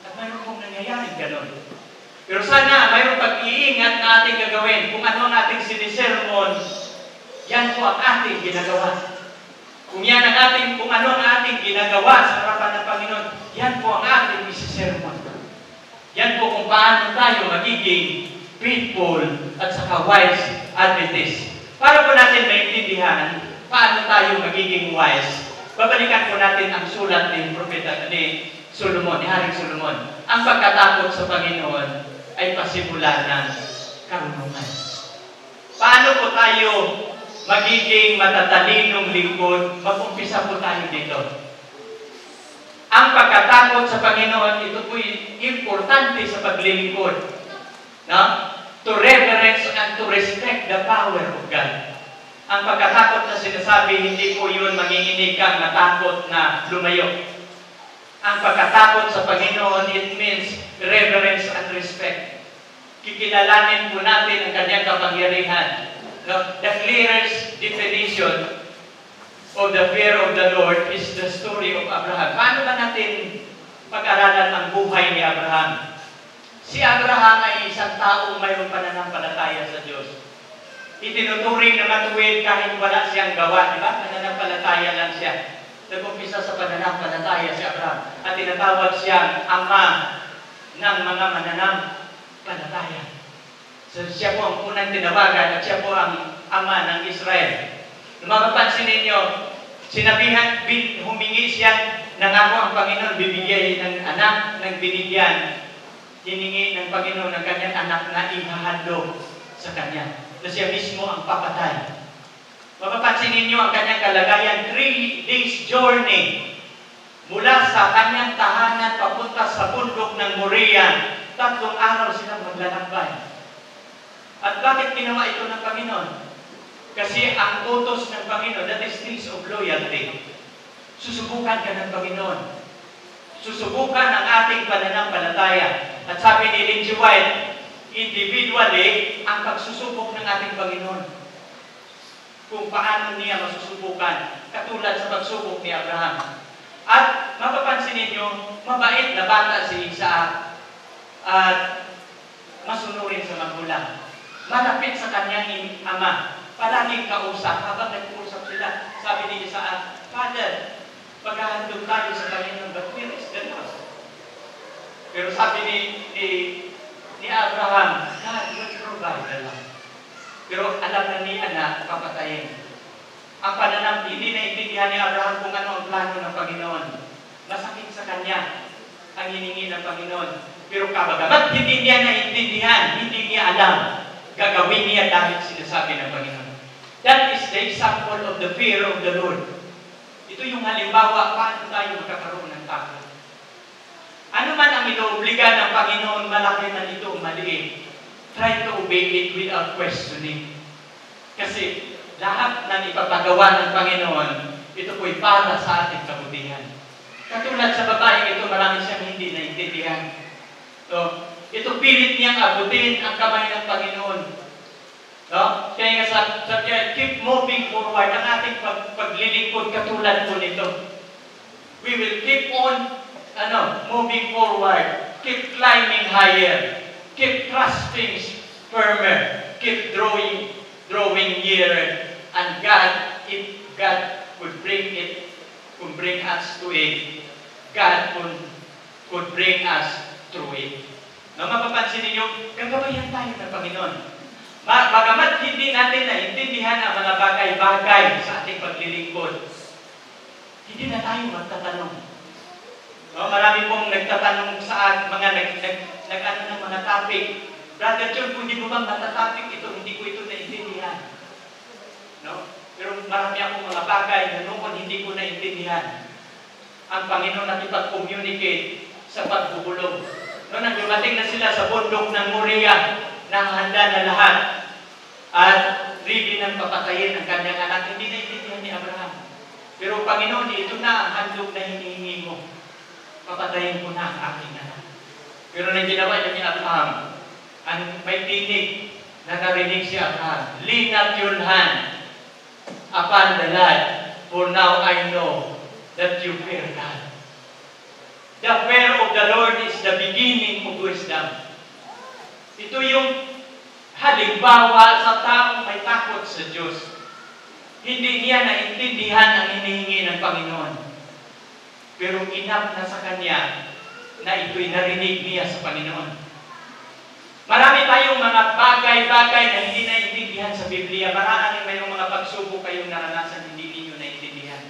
At mayroon pong nangyayaring ganon. Pero sana mayroong pag-iingat na ating gagawin. Kung ano ang ating sinisermon, yan po ang ating ginagawa. Kung yan ang ating, kung ano ang ating ginagawa sa harapan ng Panginoon, yan po ang ating isisermon. Yan po kung paano tayo magiging faithful at saka wise Adventist. Para po natin maintindihan paano tayo magiging wise, babalikan po natin ang sulat ni Propeta ni Solomon, ni Haring Solomon. Ang pagkatakot sa Panginoon ay pasimula ng karunungan. Paano po tayo magiging matatalinong lingkod? Mag-umpisa po tayo dito. Ang pagkatakot sa Panginoon, ito po'y importante sa paglilingkod. No? To reverence and to respect the power of God. Ang pagkatakot na sinasabi, hindi po yun manginginig kang natakot na lumayo. Ang pagkatakot sa Panginoon, it means reverence and respect. Kikilalanin po natin ang kanyang kapangyarihan. No, the clearest definition of the fear of the Lord is the story of Abraham. Paano ba natin pag-aralan ang buhay ni Abraham? Si Abraham ay isang taong mayroong pananampalataya sa Diyos. Itinuturing na matuwid kahit wala siyang gawa, di ba? Pananampalataya lang siya. Nag-umpisa sa pananampalataya si Abraham. At tinatawag siyang ama ng mga mananampalataya. So siya po ang unang tinawagan at siya po ang ama ng Israel. Kung ninyo, sinabihan, humingi siya, nangako ang Panginoon, bibigyan ng anak ng binigyan. Hiningi ng Panginoon ng kanyang anak na ihahandog sa kanya. Na siya mismo ang papatay. Mapapansin ninyo ang kanyang kalagayan, three days journey mula sa kanyang tahanan papunta sa bundok ng Moriah. Tatlong araw silang maglalakbay. At bakit ginawa ito ng Panginoon? Kasi ang utos ng Panginoon, that is things of loyalty. Susubukan ka ng Panginoon. Susubukan ang ating pananampalataya. At sabi ni Lindsay White, individually, ang pagsusubok ng ating Panginoon. Kung paano niya masusubukan, katulad sa pagsubok ni Abraham. At mapapansin ninyo, mabait na bata si Isaac at masunurin sa magulang. Malapit sa kanyang ama. Palaging kausap. Habang nag-uusap sila, sabi ni Isaac, Father, paghahandog tayo sa Panginoon, but where is the? Pero sabi ni, ni, ni Abraham, God will provide the. Pero alam na ni anak, papatayin. Ang pananam, hindi naintindihan ni Abraham kung ano ang plano ng Panginoon. Masakit sa kanya ang hiningi ng Panginoon. Pero kabagamat hindi niya naintindihan, hindi niya alam, gagawin niya dahil sinasabi ng Panginoon. That is the example of the fear of the Lord. Ito yung halimbawa paano tayo magkakaroon ng takot. Ano man ang inoobliga ng Panginoon, malaki man ito, maliit, try to obey it without questioning. Kasi lahat ng ipapagawa ng Panginoon, ito po'y para sa ating kabutihan. Katulad sa babae ito, marami siyang hindi naintindihan. So, ito pilit niyang abutin ang kamay ng Panginoon. No? Kaya nga sa, niya, keep moving forward ang ating pag, paglilingkod katulad po nito. We will keep on ano, moving forward, keep climbing higher, keep trusting firmer, keep drawing drawing nearer, and God, if God could bring it, could bring us to it, God could, could bring us through it. No, mapapansin ninyo, gagabayan tayo ng Panginoon. Ma bagamat hindi natin naintindihan ang mga bagay-bagay sa ating paglilingkod, hindi na tayo magtatanong. No, marami pong nagtatanong sa mga nag, nag, nag ano ng mga topic. Brother John, kung hindi mo ba matatopic ito, hindi ko ito naintindihan. No? Pero marami akong mga bagay na noon hindi ko naintindihan. Ang Panginoon nakipag-communicate sa pagbubulong. Noon nang dumating na sila sa bundok ng Moriah, nakahanda na lahat. At ready nang papatayin ang kanyang anak. Hindi naintindihan ni Abraham. Pero Panginoon, ito na ang handog na hinihingi mo. Papatayin ko na ang aking anak. Pero nang ginawa niya ni Abraham, ang may tinig na narinig si Abraham, Lean not your hand upon the lad, for now I know that you fear God. The fear of the Lord is the beginning of wisdom. Ito yung halimbawa sa taong may takot sa Diyos. Hindi niya naintindihan ang hinihingi ng Panginoon. Pero inap na sa kanya na ito'y narinig niya sa Panginoon. Marami tayong mga bagay-bagay na hindi naintindihan sa Biblia. Maraming mayroong mga pagsubok kayong naranasan hindi ninyo naintindihan.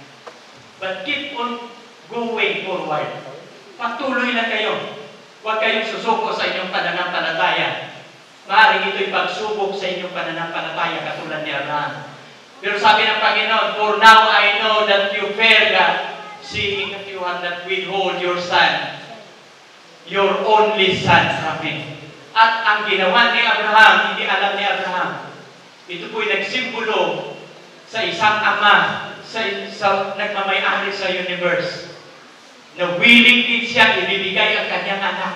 But keep on going forward. Patuloy lang kayo. Huwag kayong susuko sa inyong pananampalataya. Maaaring ito'y pagsubok sa inyong pananampalataya katulad ni Abraham. Pero sabi ng Panginoon, For now I know that you fear God, seeing that you have not withhold your son, your only son from me. At ang ginawa ni Abraham, hindi alam ni Abraham. Ito po'y nagsimbolo sa isang ama, sa, sa nagmamayari sa universe, na willing din siya ibibigay ang kanyang anak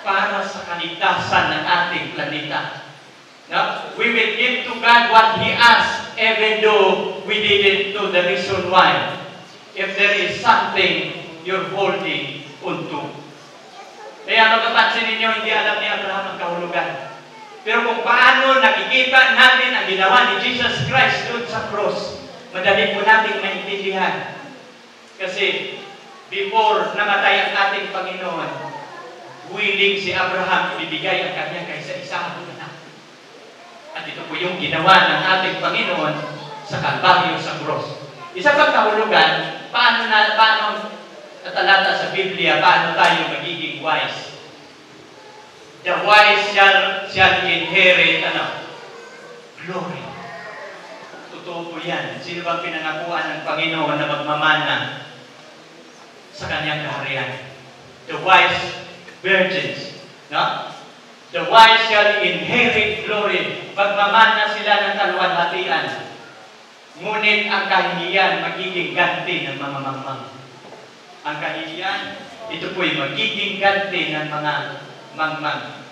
para sa kaligtasan ng ating planeta. Now, we will give to God what He asks, even though we didn't know the reason why. If there is something you're holding onto. Kaya mapapansin ninyo, hindi alam ni Abraham ang kahulugan. Pero kung paano nakikita natin ang ginawa ni Jesus Christ doon sa cross, madali po natin maintindihan. Kasi before namatay ang ating Panginoon, willing si Abraham ibibigay ang kanyang kaisa-isang anak. At ito po yung ginawa ng ating Panginoon sa Kalbaryo sa cross. Isa pang kahulugan, paano na paano natalata sa Biblia, paano tayo magiging wise? The wise shall, shall inherit ano? Glory. Totoo po yan. Sino bang pinangakuan ng Panginoon na magmamana sa kanyang kaharian? The wise virgins. No? The wise shall inherit glory. Magmamana sila ng kalwalhatian. Ngunit ang kahihiyan magiging ganti ng mga mamang. Ang kahihiyan, ito po'y magiging ganti ng mga mangmang.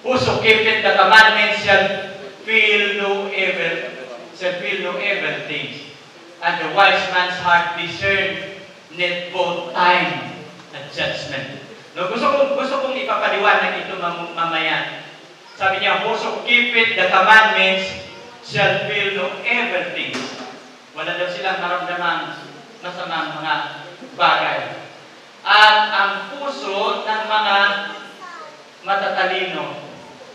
Whoso keepeth the commandments shall feel no evil, shall feel no evil things. And the wise man's heart discerneth both time and judgment. No, gusto kong, gusto kong ipapaliwanag ito mam- mamaya. Sabi niya, whoso keepeth the commandments shall feel no evil things. Wala daw silang maramdamang masamang mga bagay. At ang puso ng mga matatalino,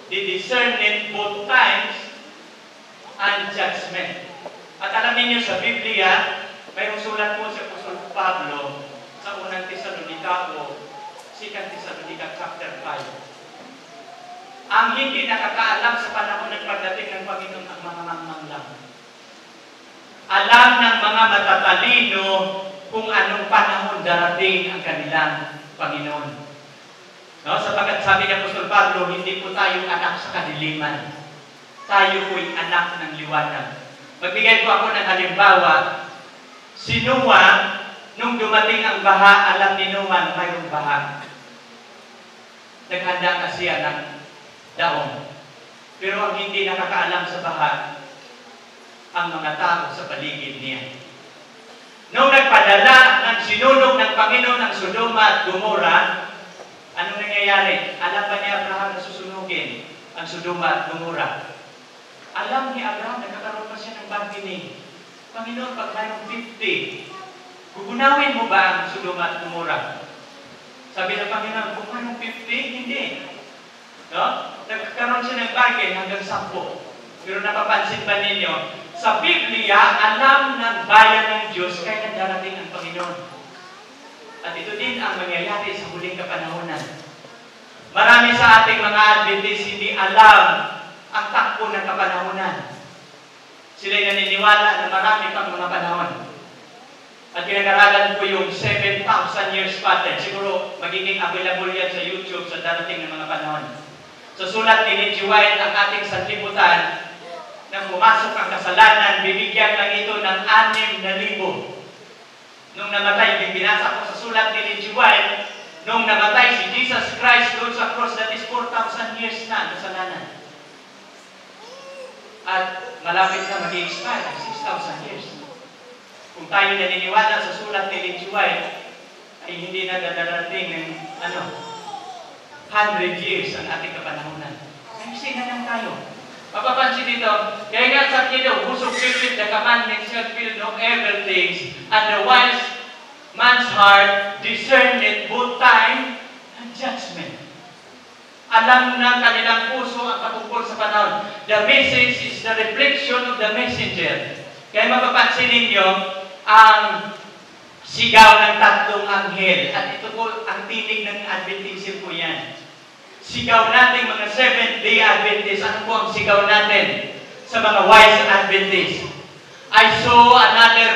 di-discern it both times and judgment. At alam niyo sa Biblia, mayroong sulat po sa Apostol Pablo sa unang Tesalonika o Second Thessalonica chapter 5. Ang hindi nakakaalam sa panahon ng pagdating ng Panginoon ang mga mangmang lang. Alam ng mga matatalino kung anong panahon darating ang kanilang Panginoon. No? Sapagkat sabi ni Apostol Pablo, hindi po tayo anak sa kadiliman. Tayo po'y anak ng liwanag. Magbigay po ako ng halimbawa. Si Noah, nung dumating ang baha, alam ni Noah mayroong baha. Naghanda kasi siya ng daong. Pero ang hindi nakakaalam sa baha, ang mga tao sa paligid niya. Nung nagpadala ng sinunog ng Panginoon ng Sodoma at Gomora, anong nangyayari? Alam ba ni Abraham na susunugin ang Sodoma at Gomora? Alam ni Abraham, nagkakaroon pa siya ng bargaining. Panginoon, pag mayroong 50, gugunawin mo ba ang Sodoma at Gomora? Sabi ng Panginoon, kung mayroong 50, hindi. No? Nagkakaroon siya ng bargain hanggang 10. Pero napapansin ba ninyo, sa Biblia, alam ng bayan ng Diyos kailan darating ang Panginoon. At ito din ang mangyayari sa huling kapanahonan. Marami sa ating mga Adventist hindi alam ang takbo ng kapanahonan. Sila'y naniniwala na marami pang mga panahon. At pinag-aralan ko yung 7,000 years pattern. Siguro magiging available yan sa YouTube sa darating ng mga panahon. Sa sulat ni. White, ang ating sanlibutan, nang pumasok ang kasalanan, bibigyan lang ito ng anim na libo. Nung namatay, binasa ko sa sulat ni. White, nung namatay si Jesus Christ doon sa cross, that is 4,000 years na kasalanan. At malapit na mag-expire, 6,000 years. Kung tayo naniniwala sa sulat ni. White, ay hindi na dadarating ng ano, 100 years ang ating kapanahonan. Nagising na lang tayo. Mapapansin dito, kaya nga sabi niyo, whoso keepeth the commandments shall feel no evil things, and the wise man's heart discerneth both time and judgment. Alam ng kanilang puso ang patungkol sa panahon. The message is the reflection of the messenger. Kaya mapapansin ninyo, ang sigaw ng tatlong anghel, at ito po ang tinig ng Adventism po yan. Sigaw natin mga Seventh-day Adventists. Ano po ang sigaw natin sa mga wise Adventists? I saw another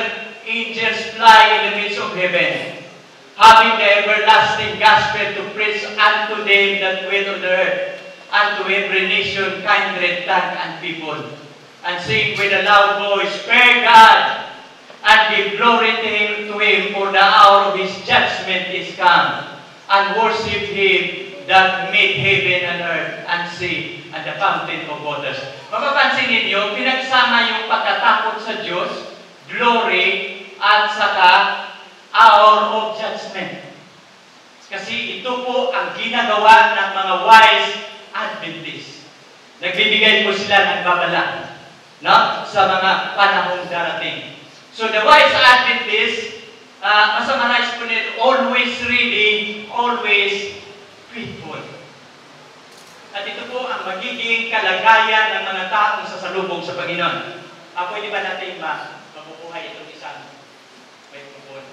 angel fly in the midst of heaven, having the everlasting gospel to preach unto them that dwell on the earth, unto every nation, kindred, tongue, and people. and sing with a loud voice, Praise God, and give glory to Him, to Him, for the hour of His judgment is come, and worship Him that made heaven and earth and sea and the fountain of waters. Mapapansin ninyo, pinagsama yung pagkatakot sa Diyos, glory, at saka hour of judgment. Kasi ito po ang ginagawa ng mga wise Adventists. Nagbibigay po sila ng babala no? sa mga panahong darating. So the wise Adventists, uh, masummarize po nito, always reading, always faithful. At ito po ang magiging kalagayan ng mga taong sasalubong sa Panginoon. Uh, pwede ba natin ma mabubuhay itong isang microphone?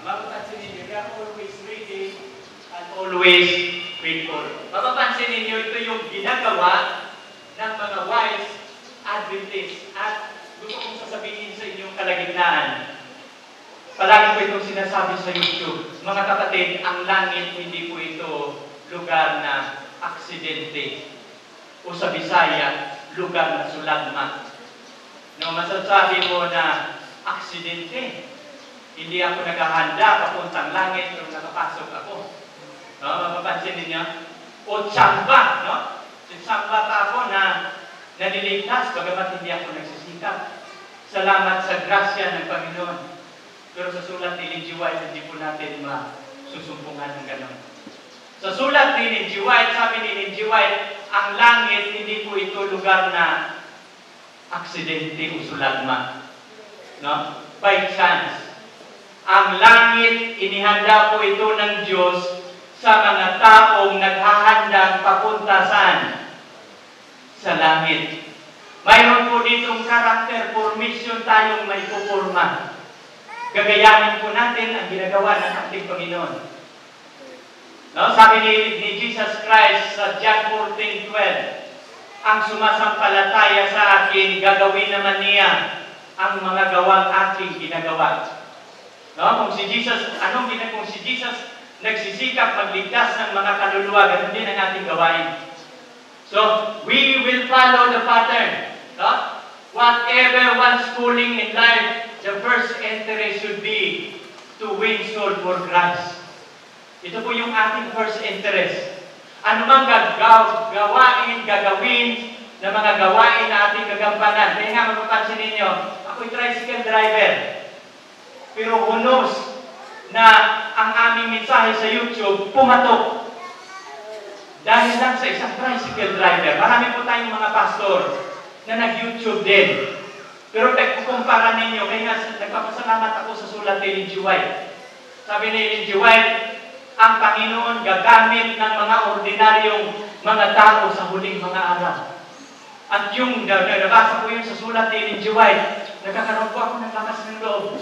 Mapapansin ninyo, they are always reading and always faithful. Mapapansin ninyo, ito yung ginagawa ng mga wise Adventists. At gusto kong sasabihin sa inyong kalagitnaan, Palagi ko itong sinasabi sa YouTube. Mga kapatid, ang langit hindi po ito lugar na aksidente. O sa Bisaya, lugar na sulagma. No, masasabi mo na aksidente. Hindi ako naghahanda papuntang langit nung nakapasok ako. No, mapapansin ninyo? O tsamba, no? Tsamba pa ako na naliligtas, bagamat hindi ako nagsisikap. Salamat sa grasya ng Panginoon. Pero sa sulat ni Ellen G. White, hindi po natin masusumpungan ng ganon. Sa sulat ni Ellen G. White, sabi ni Ellen G. White, ang langit, hindi po ito lugar na aksidente o sulagma. No? By chance. Ang langit, inihanda po ito ng Diyos sa mga taong naghahandang papunta? Sa langit. Mayroon po ditong character formation tayong may pupurma. Gagayahin po natin ang ginagawa ng ating Panginoon. No, sabi ni, ni Jesus Christ sa John 14:12, ang sumasampalataya sa akin, gagawin naman niya ang mga gawang aking ginagawa. No, kung si Jesus, anong ginagawa kung si Jesus nagsisikap magligtas ng mga kaluluwa, ganun din ang ating gawain. So, we will follow the pattern. No? Whatever one's schooling in life, the first entry should be to win soul for Christ. Ito po yung ating first interest. Ano mang gagaw, gawain, gagawin na mga gawain na ating gagampanan. Kaya nga mapapansin ninyo, ako'y tricycle driver. Pero hunos na ang aming mensahe sa YouTube pumatok. Dahil lang sa isang tricycle driver. Marami po tayong mga pastor na nag-YouTube din. Pero pagkukumpara ninyo, kaya nga nagpapasalamat ako sa sulat ni Ellen G. White. Sabi ni Ellen G. White, ang Panginoon gagamit ng mga ordinaryong mga tao sa huling mga araw. At yung nabasa ko yun sa sulat ni Ellen G. White, nagkakaroon po ako ng lakas ng loob.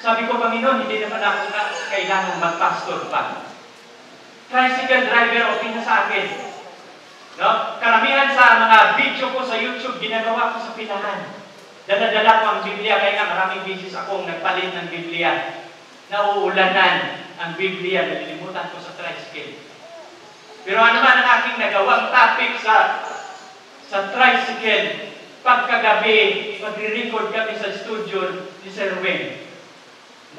Sabi ko, Panginoon, hindi naman ako na kailangan mag-pastor pa. Tricycle driver, okay na sa akin. No? Karamihan sa mga video ko sa YouTube, ginagawa ko sa pilahan. Dala-dala ko ang Biblia, kaya nga maraming bisis akong nagpalit ng Biblia. Nauulanan ang Biblia, nalilimutan ko sa tricycle. Pero ano man ang aking nagawang topic sa sa tricycle, pagkagabi, magre-record kami sa studio ni Sir Wayne.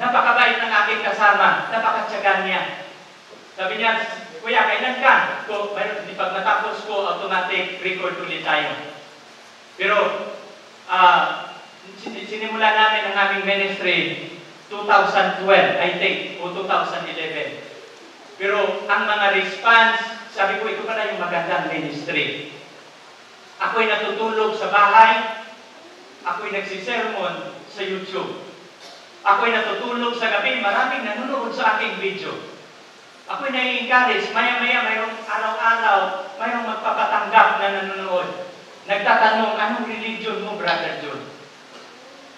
Napakabait ng aking kasama, napakatsaga niya. Sabi niya, Kuya, kailan ka? Ko, di pag natapos ko, automatic record ulit tayo. Pero, uh, sinimula namin ang aming ministry 2012, I think, o 2011. Pero ang mga response, sabi ko, ito pala yung magandang ministry. Ako'y natutulog sa bahay, ako'y nagsisermon sa YouTube. Ako'y natutulog sa gabi, maraming nanonood sa aking video. Ako'y nai-encourage, maya-maya mayroong araw-araw, mayroong magpapatanggap na nanonood. Nagtatanong, anong religion mo, Brother John?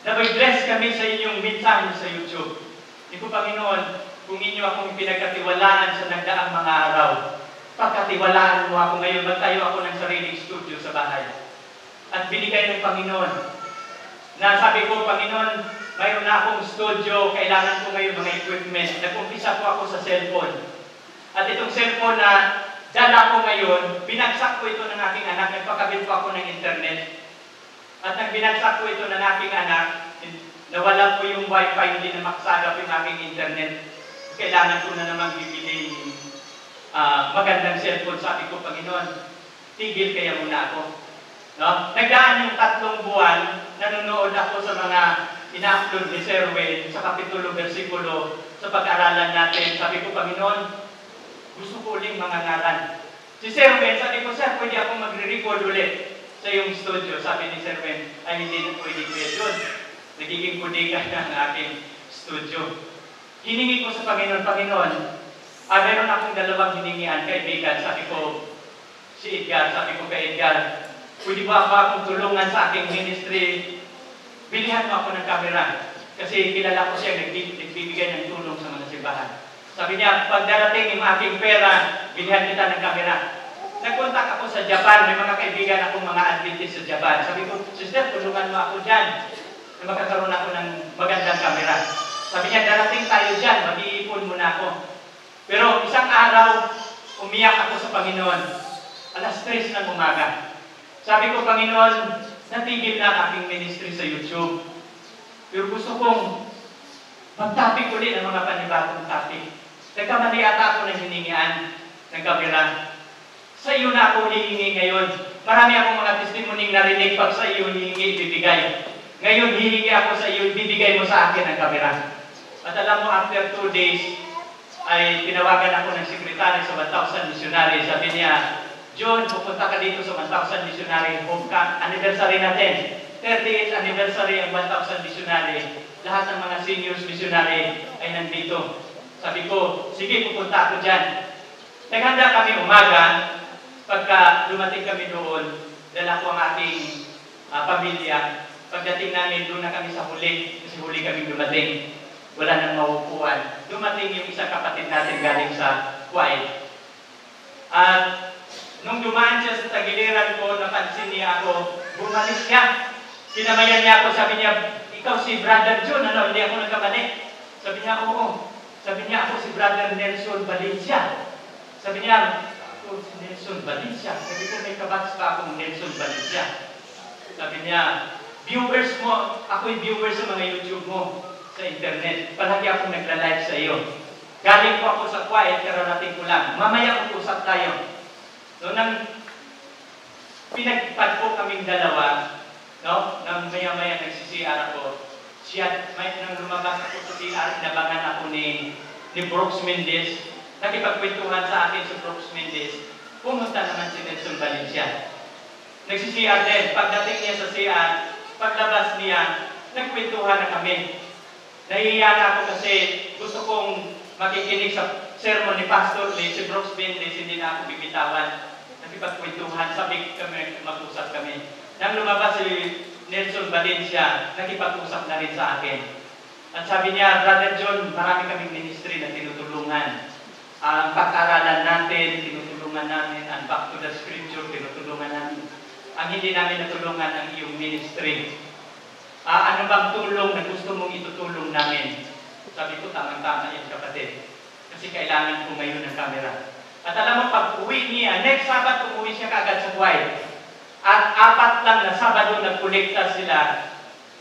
Nabay-bless kami sa inyong mensahe sa YouTube. Hindi ko, Panginoon, kung inyo akong pinagkatiwalaan sa nagdaang mga araw, pagkatiwalaan mo ako ngayon, magtayo ako ng sariling studio sa bahay. At binigay ng Panginoon, na sabi ko, Panginoon, mayroon na akong studio, kailangan ko ngayon mga equipment. Nag-umpisa po ako sa cellphone. At itong cellphone na dala ko ngayon, binagsak ko ito ng aking anak, nagpakabit po ako ng internet. At nang binagsak ko ito ng aking anak, nawala po yung wifi, hindi na makasagap yung aking internet. Kailangan ko na naman bibili ah, magandang cellphone. Sabi ko, Panginoon, tigil kaya muna ako. No? Nagdaan yung tatlong buwan, nanonood ako sa mga ina-upload ni Sir Wayne sa Kapitulo versikulo sa pag-aralan natin. Sabi ko, Panginoon, gusto ko uling mga ngaran. Si Sir Wayne, sabi ko, Sir, pwede ako magre-record ulit sa iyong studio. Sabi ni Sir Wayne, ay hindi na pwede yun. Nagiging kudigan na ang aking studio. Hiningi ko sa Panginoon, Panginoon, ah, meron akong dalawang hiningian, kaibigan. Sabi ko, si Edgar, sabi ko kay Edgar, pwede ba ako akong tulungan sa aking ministry? Bilihan mo ako ng camera. Kasi kilala ko siya, nagbi- nagbibigay ng tulong sa mga simbahan. Sabi niya, pag darating yung aking pera, bilihan kita ng camera. Nagkontak ako sa Japan, may mga kaibigan akong mga Adventist sa Japan. Sabi ko, sister, tulungan mo ako dyan na magkakaroon ako ng magandang camera. Sabi niya, darating tayo dyan, mag-iipon muna ako. Pero isang araw, umiyak ako sa Panginoon. Alas 3 ng umaga. Sabi ko, Panginoon, natigil na ang aking ministry sa YouTube. Pero gusto kong mag-topic ulit ng mga panibagong topic. Nagkamali ata ako ng hiningian ng kamera. Sa iyo na ako hihingi ngayon. Marami akong mga testimony narinig pag sa iyo hihingi, ibibigay. Ngayon, hihingi ako sa iyo, ibibigay mo sa akin ang kamera. At alam mo, after two days, ay tinawagan ako ng sekretary sa 1,000 missionary. Sabi niya, John, pupunta ka dito sa 1,000 missionary home camp. Anniversary natin. 38th anniversary ang 1,000 missionary. Lahat ng mga seniors missionary ay nandito. Sabi ko, sige, pupunta ako dyan. Naghanda kami umaga. Pagka dumating kami doon, dala ko ang ating ah, pamilya. Pagdating namin, doon na kami sa huli. Kasi huli kami dumating. Wala nang maupuan. Dumating yung isang kapatid natin galing sa Kuwait. At nung dumaan siya sa tagiliran ko, napansin niya ako, bumalik siya. Sinamayan niya ako, sabi niya, ikaw si Brother John, ano, hindi ako nagkamali. Sabi niya, oo. Sabi niya, ako si Brother Nelson Valencia. Sabi niya, ako si Nelson Valencia. Sabi ko, may kabats pa akong Nelson Valencia. Sabi niya, viewers mo, ako yung viewers sa mga YouTube mo sa internet. Palagi akong nagla-live sa iyo. Galing po ako sa quiet, kararating ko lang. Mamaya usap tayo. So, nang pinagpad po kaming dalawa, no? Nang maya-maya nagsisiyar ako, siya, may nang lumabas ako sa CR, nabangan ako ni, ni Brooks Mendez. Nakipagkwentuhan sa akin si Brooks Mendez. Pumunta naman si Nelson Valencia. Nagsisiyar din. Pagdating niya sa CR, paglabas niya, nagkwentuhan na kami. Nahihiya na ako kasi gusto kong makikinig sa sermon ni Pastor Lee, si Brooks Mendez, hindi na ako bibitawan. Nakipagkwentuhan, sabi kami, mag-usap kami. Nang lumabas si Nelson Valencia, nakipag-usap na rin sa akin. At sabi niya, Brother John, marami kaming ministry na tinutulungan. Ang pag-aralan natin, tinutulungan namin. Ang back to the scripture, tinutulungan namin. Ang hindi namin natulungan ang iyong ministry. Ah, ano bang tulong na gusto mong itutulong namin? Sabi ko, tamang-tama yan kapatid. Kasi kailangan ko ngayon ng camera. At alam mo, pag uwi niya, next Sabbath umuwi siya kagad sa Kuwait. At apat lang na Sabado nagkolekta sila,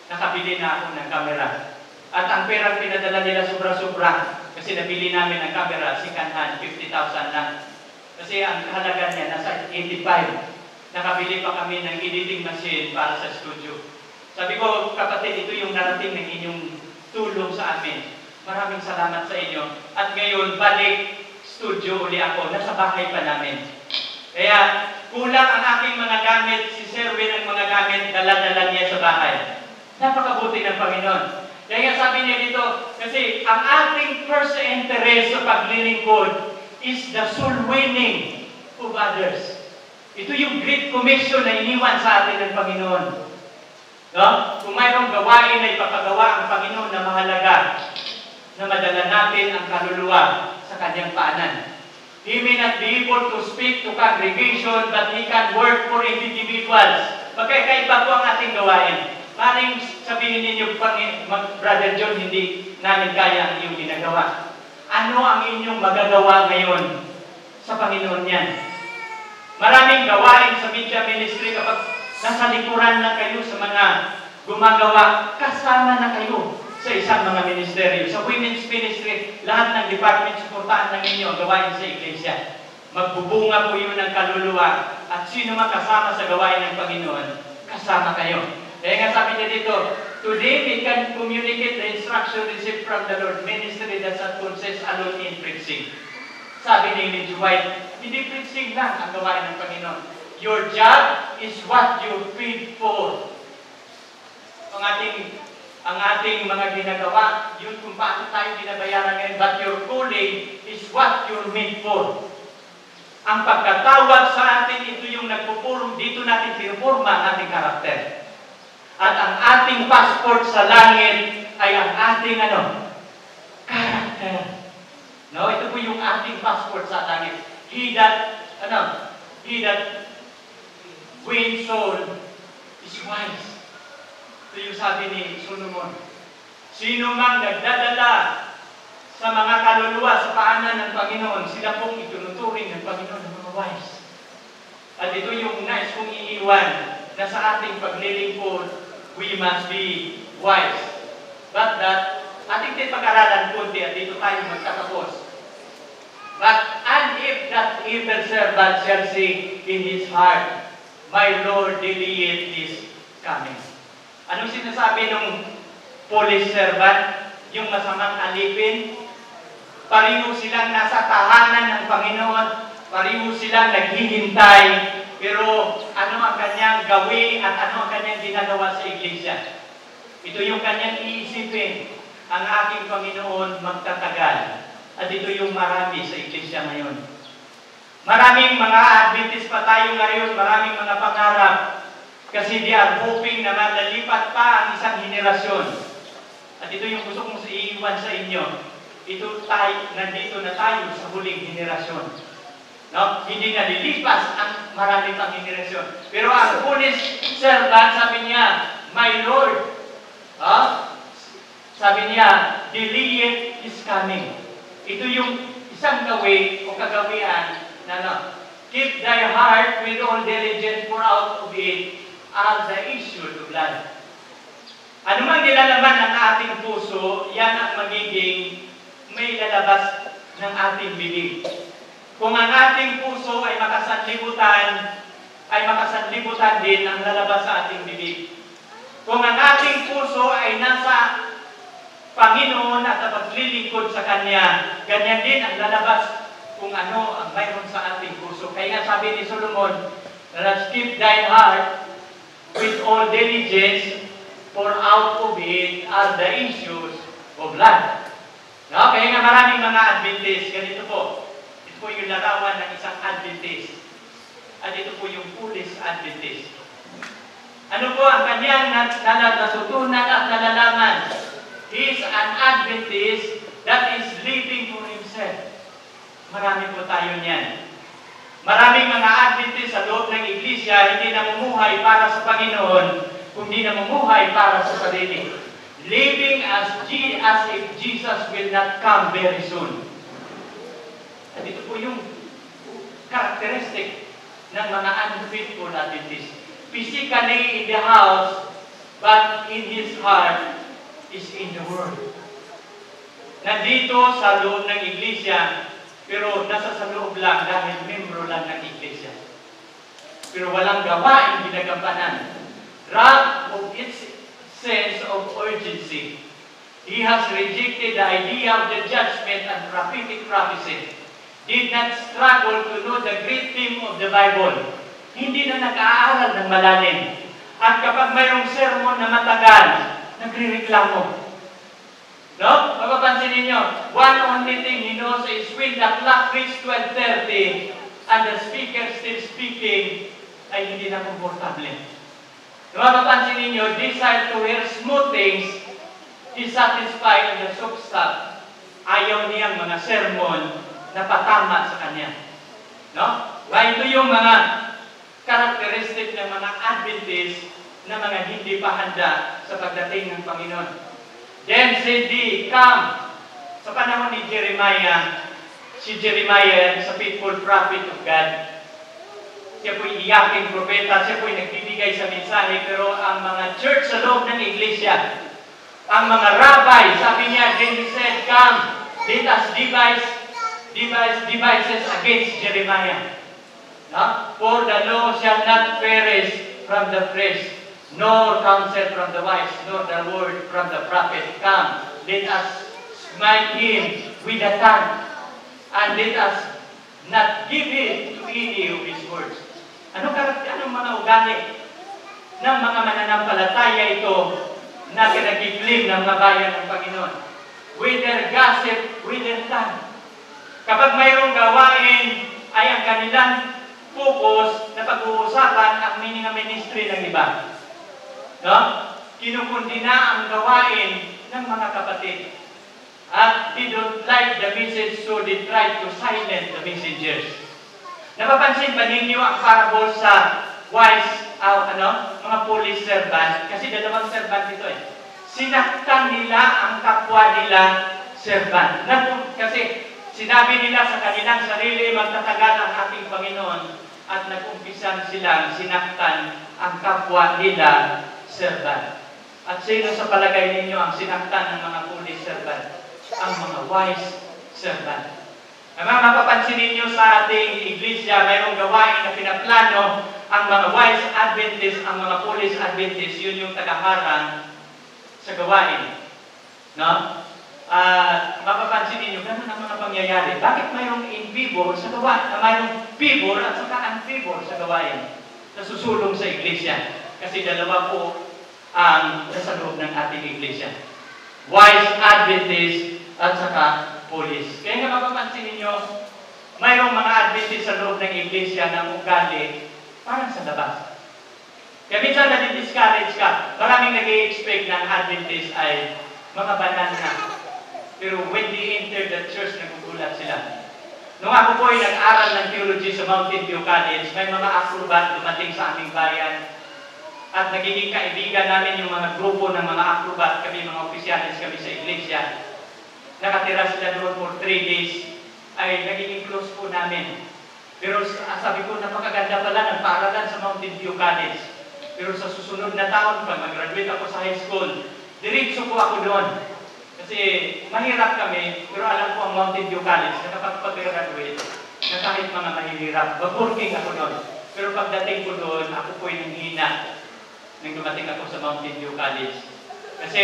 nakabili na ako ng camera. At ang perang pinadala nila sobra-sobra. Kasi nabili namin ng camera, second hand, 50,000 lang. Kasi ang halaga niya nasa 85. Nakabili pa kami ng editing machine para sa studio. Sabi ko, kapatid, ito yung narating ng inyong tulong sa amin. Maraming salamat sa inyo. At ngayon, balik studio uli ako. Nasa bahay pa namin. Kaya, kulang ang aking mga gamit. Si Sir Win ang mga gamit, dala-dala niya sa bahay. Napakabuti ng Panginoon. Kaya sabi niya dito, kasi ang ating first interest sa paglilingkod is the soul winning of others. Ito yung great commission na iniwan sa atin ng Panginoon. No? Kung mayroong gawain na ipapagawa ang Panginoon na mahalaga, na madala natin ang kaluluwa sa kanyang paanan. He may not be able to speak to congregation, but he can work for individuals. Magkakaiba po ang ating gawain. Maring sabihin ninyo, Brother John, hindi namin kaya ang iyong ginagawa. Ano ang inyong magagawa ngayon sa Panginoon yan? Maraming gawain sa media ministry kapag Nasa likuran na kayo sa mga gumagawa, kasama na kayo sa isang mga ministeryo. Sa women's ministry, lahat ng department, suportaan ng inyo gawain sa iglesia. Magbubunga po yun ng kaluluwa at sino man kasama sa gawain ng Panginoon, kasama kayo. Kaya nga sabi niya dito, Today we can communicate the instruction received from the Lord, ministry that not consists alone in preaching. Sabi ni Ellen G. White, hindi preaching lang ang gawain ng Panginoon. Your job is what you feed for. Ang ating ang ating mga ginagawa, yun kung paano tayo binabayaran ngayon, but your calling is what you're made for. Ang pagkatawag sa atin, ito yung nagpupurong, dito natin pinupurma ang ating karakter. At ang ating passport sa langit ay ang ating ano? Karakter. No, ito po yung ating passport sa langit. He that, ano, he that wins soul is wise. Ito yung sabi ni Solomon. Sino mang nagdadala sa mga kaluluwa sa paanan ng Panginoon, sila pong itunuturing ng Panginoon ng mga wise. At ito yung nais kong iiwan na sa ating paglilingkod, we must be wise. But that, ating din pag-aralan kunti at dito tayo magtatapos. But, and if that evil servant shall say in his heart, My Lord, delayed this coming. Anong sinasabi ng police servant? Yung masamang alipin? Pareho silang nasa tahanan ng Panginoon. Pareho silang naghihintay. Pero ano ang kanyang gawin at ano ang kanyang ginagawa sa iglesia? Ito yung kanyang iisipin. Ang aking Panginoon magtatagal. At ito yung marami sa iglesia ngayon. Maraming mga Adventist pa tayo ngayon, maraming mga pangarap. Kasi they are hoping na malalipat pa ang isang henerasyon. At ito yung gusto kong iiwan sa inyo. Ito tayo, nandito na tayo sa huling henerasyon. No? Hindi na lilipas ang marami pang henerasyon. Pero ang honest servant, sabi niya, My Lord, ha? sabi niya, delayed is coming. Ito yung isang gawin o kagawian na no, keep thy heart with all diligence for out of it are the issue of blood. Ano man nilalaman ng ating puso, yan ang magiging may lalabas ng ating bibig. Kung ang ating puso ay makasanlibutan, ay makasanlibutan din ang lalabas sa ating bibig. Kung ang ating puso ay nasa Panginoon at paglilingkod sa Kanya, ganyan din ang lalabas kung ano ang mayroon sa ating puso. Kaya sabi ni Solomon, Let's keep thine heart with all diligence, for out of it are the issues of life. No? Nga maraming mga Adventist, ganito po. Ito po yung larawan ng isang Adventist. At ito po yung foolish Adventist. Ano po ang kanyang natutunan at nalalaman? He is an Adventist that is living for himself. Marami po tayo niyan. Maraming mga Adventist sa loob ng iglesia hindi namumuhay para sa Panginoon, kundi namumuhay para sa sarili. Living as, as if Jesus will not come very soon. At ito po yung characteristic ng mga unfaithful Adventists. Physically in the house, but in his heart is in the world. Nandito sa loob ng iglesia, pero nasa sa loob lang dahil membro lang ng iglesia. Pero walang gawain ginagampanan. Robbed of its sense of urgency. He has rejected the idea of the judgment and prophetic prophecy. Did not struggle to know the great theme of the Bible. Hindi na nag-aaral ng malalim. At kapag mayroong sermon na matagal, nagre-reklamo. No? Mapapansin ninyo, one only thing he knows is when the clock reaches 12.30 and the speaker still speaking, ay hindi na komportable. Mapapansin ninyo, desire to hear smooth things, is satisfied in the stuff. Ayaw niyang mga sermon na patama sa kanya. No? Ba, ito yung mga characteristic ng mga Adventist na mga hindi pa handa sa pagdating ng Panginoon. Then said he, Come! Sa panahon ni Jeremiah, si Jeremiah, sa faithful prophet of God, siya po'y iyaking propeta, siya po'y nagbibigay sa mensahe, pero ang mga church sa loob ng iglesia, ang mga rabbi, sabi niya, then he said, Come, let us devise, devise devices against Jeremiah. No? For the law shall not perish from the flesh, nor counsel from the wise, nor the word from the prophet. Come, let us smite him with the tongue, and let us not give it to any of his words. Ano karat anong mga ugali ng mga mananampalataya ito na pinagkiklim ng mga bayan ng Panginoon? With their gossip, with their tongue. Kapag mayroong gawain, ay ang kanilang focus na pag-uusapan ang meaning ng ministry ng iba. No? Kinukundina ang gawain ng mga kapatid. At they don't like the message, so they try to silence the messengers. Napapansin ba ninyo ang parable sa wise, uh, ano, mga police servant? Kasi dalawang servant ito eh. Sinaktan nila ang kapwa nila servant. Nag- kasi sinabi nila sa kanilang sarili, magtatagal ang ating Panginoon at nag-umpisan silang sinaktan ang kapwa nila servant. At sino sa palagay ninyo ang sinaktan ng mga police servant? Ang mga wise servant. Ang mga mapapansin ninyo sa ating iglesia, mayroong gawain na pinaplano ang mga wise Adventists, ang mga police Adventists, yun yung tagaharang sa gawain. No? At mapapansin ninyo, ganun ang mga pangyayari. Bakit mayroong in favor sa gawain? Uh, mayroong favor at saka unfavor sa gawain na susulong sa iglesia. Kasi dalawa po ang nasa loob ng ating iglesia. Wise Adventist at saka police. Kaya nga mapapansin ninyo, mayroong mga Adventist sa loob ng iglesia na ugali parang sa labas. Kaya minsan nadi-discourage ka. Maraming nag expect ang Adventist ay mga na. Pero when they enter the church, nagugulat sila. Nung ako po ay nag-aral ng theology sa Mountain View College, may mga acrobat dumating sa aming bayan. At nagiging kaibigan namin yung mga grupo ng mga acrobat, kami mga opisyalis kami sa iglesia. Nakatira sila doon for three days, ay nagiging close po namin. Pero sabi ko, napakaganda pala ng paaralan sa Mountain View College. Pero sa susunod na taon, pag mag-graduate ako sa high school, diretso po ako doon. Kasi mahirap kami, pero alam ko ang Mountain View College na kapag pag-graduate, na kahit mga mahihirap, mag-working ako doon. Pero pagdating ko doon, ako po ay nanghina nang dumating ako sa Mountain View College. Kasi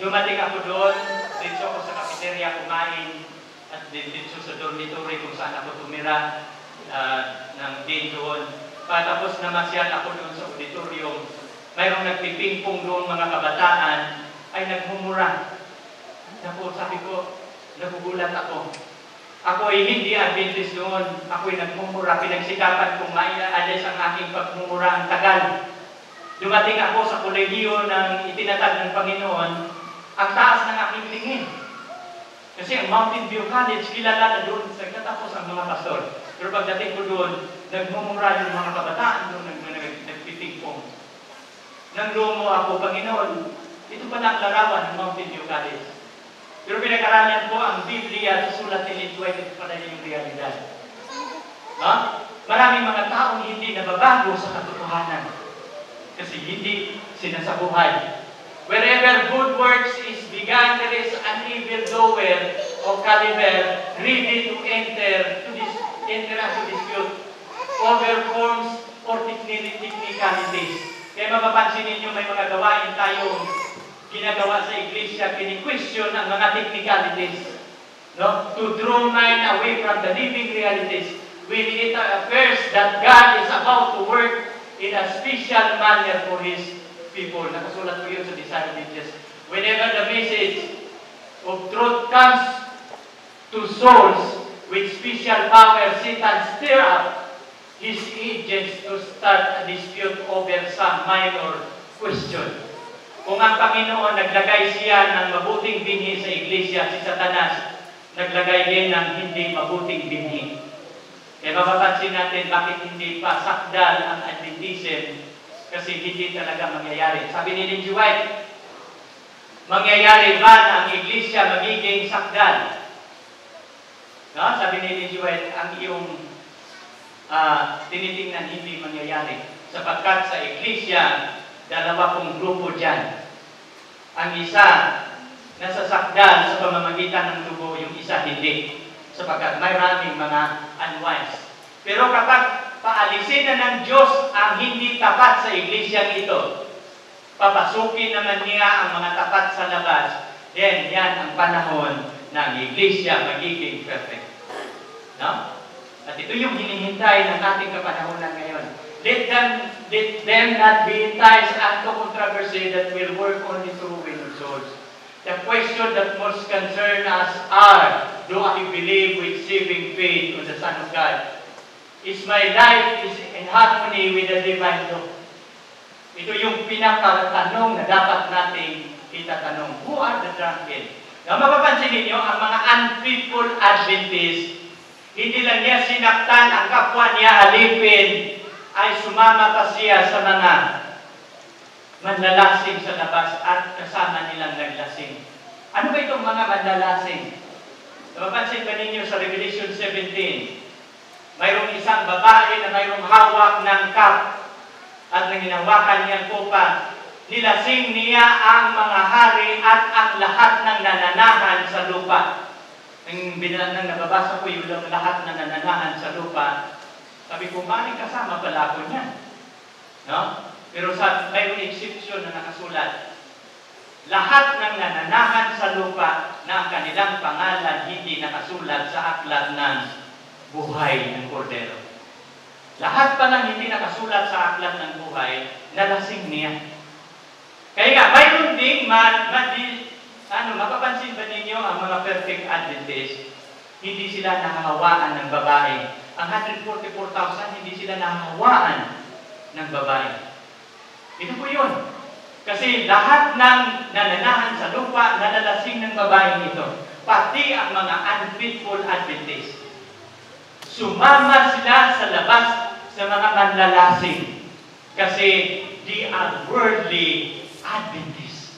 dumating ako doon, dito ako sa cafeteria kumain, at dito sa dormitory kung saan ako tumira uh, ng day doon. Patapos na masyal ako doon sa auditorium, mayroong nagpipingpong doon mga kabataan, ay nagmumura. Naku, sabi ko, nagugulat ako. Ako ay hindi Adventist doon. Ako ay nagmumura. Pinagsikapan kong maiaalis ang aking pagmumura ang tagal. Dumating ako sa kolegiyo ng itinatag ng Panginoon, ang taas ng aking tingin. Kasi ang Mountain View College, kilala na doon sa katapos ang mga pastor. Pero pagdating ko doon, nagmumura yung mga kabataan doon, nag, nag, nagpipingpong. Nang lumo ako, Panginoon, ito pala ang larawan ng Mountain View College. Pero pinag-aralan ko ang Biblia ni Lynn White, ito pala yung realidad. Ha? Maraming mga taong hindi nababago sa katotohanan. Kasi hindi sinasabuhay. Wherever good works is begun, there is an evil doer or caliber ready to enter to this enter into dispute over forms or technicalities. Kaya mapapansin ninyo may mga gawain tayong ginagawa sa iglesia, kini-question ang mga technicalities. No? To draw mind away from the living realities. When it appears that God is about to work in a special manner for His people. Nakasulat po yun sa Desire Pages. Whenever the message of truth comes to souls with special power, Satan stir up his agents to start a dispute over some minor question. Kung ang Panginoon naglagay siya ng mabuting binhi sa iglesia, si Satanas naglagay din ng hindi mabuting binhi. Kaya mapapansin natin bakit hindi pa sakdal ang Adventism kasi hindi talaga mangyayari. Sabi ni Lindsay White, mangyayari ba na ang iglesia magiging sakdal? No? Sabi ni Lindsay White, ang iyong ah, tinitingnan hindi mangyayari. Sapagkat sa iglesia, dalawa pong grupo dyan. Ang isa, nasasakdal sa pamamagitan ng dugo, yung isa hindi. Sapagkat may maraming mga unwise. Pero kapag paalisin na ng Diyos ang hindi tapat sa iglesia ito, papasukin naman niya ang mga tapat sa labas, then yan ang panahon ng iglesia magiging perfect. No? At ito yung hinihintay ng ating kapanahonan ngayon. Let them, let them not be enticed unto controversy that will work only through winning souls. The question that most concern us are, do I believe with saving faith on the Son of God? Is my life is in harmony with the divine law? Ito yung pinakatanong na dapat nating itatanong. Who are the drunken? Na mapapansin ninyo, ang mga unfaithful Adventists, hindi lang niya sinaktan ang kapwa niya alipin, ay sumama pa siya sa mga manlalasing sa labas at kasama nilang naglasing. Ano ba itong mga manlalasing? Napapansin ba ninyo sa Revelation 17, mayroong isang babae na mayroong hawak ng cup at nang hinawakan niya ang kopa, nilasing niya ang mga hari at ang lahat ng nananahan sa lupa. Nang binanang nababasa ko yung lahat ng nananahan sa lupa, sabi ko, maling kasama pala ako niyan. No? Pero sa mayroong exception na nakasulat, lahat ng nananahan sa lupa na ang kanilang pangalan hindi nakasulat sa aklat ng buhay ng kordero. Lahat pa ng hindi nakasulat sa aklat ng buhay, nalasing niya. Kaya nga, mayroon ding ma, ma, ano, mapapansin ba ninyo ang mga perfect Adventists, hindi sila nakahawaan ng babae. Ang 144,000, hindi sila nakahawaan ng babae. Ito po yun. Kasi lahat ng nananahan sa lupa, nalalasing ng babae ito. Pati ang mga unfaithful Adventists. Sumama sila sa labas sa mga manlalasing. Kasi they are worldly Adventists.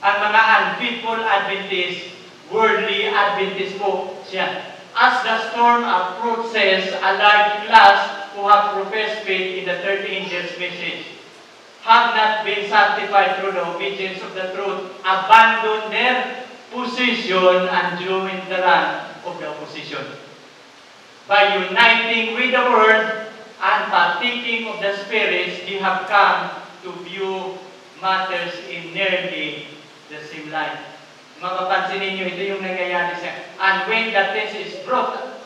Ang mga unfaithful Adventists, worldly Adventists po siya. As the storm approaches a large class who have professed faith in the third angel's message, have not been sanctified through the obedience of the truth, abandon their position and join the rank of the opposition. By uniting with the Word and partaking of the spirits, they have come to view matters in nearly the same light. Mapapansin ninyo, ito yung nangyayari siya. And when the test is broken,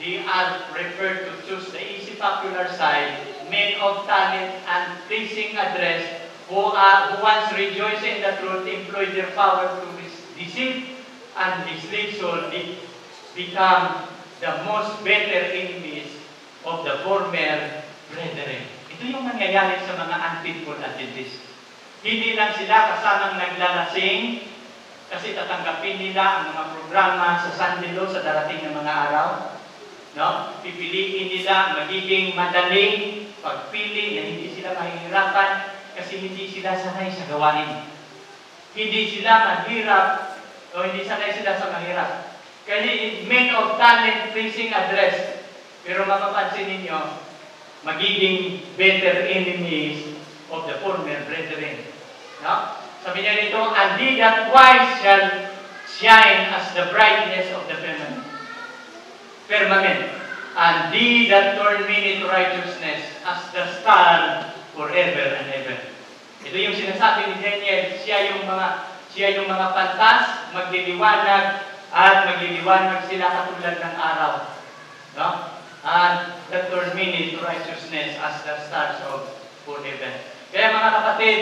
they are referred to choose the easy popular side, men of talent and pleasing address, who, are, who once rejoice in the truth, employ their power to deceive and mislead soul, be- become the most better enemies of the former brethren. Ito yung nangyayari sa mga unfaithful Adventists. Hindi lang sila kasamang naglalasing kasi tatanggapin nila ang mga programa sa Sunday Law sa darating na mga araw. No? Pipiliin nila magiging madaling pagpili na hindi sila mahihirapan kasi hindi sila sanay sa gawain. Hindi sila mahirap o hindi sanay sila sa mahirap. Kasi men of talent pleasing address. Pero mapapansin ninyo, magiging better enemies of the former brethren. No? Sabi niya dito, and he that wise shall shine as the brightness of the firmament. Firmament. And he that turn many to righteousness as the star forever and ever. Ito yung sinasabi ni Daniel, siya yung mga siya yung mga pantas, magliliwanag at magliliwanag sila katulad ng araw. No? And that turn many to righteousness as the stars of forever. Kaya mga kapatid,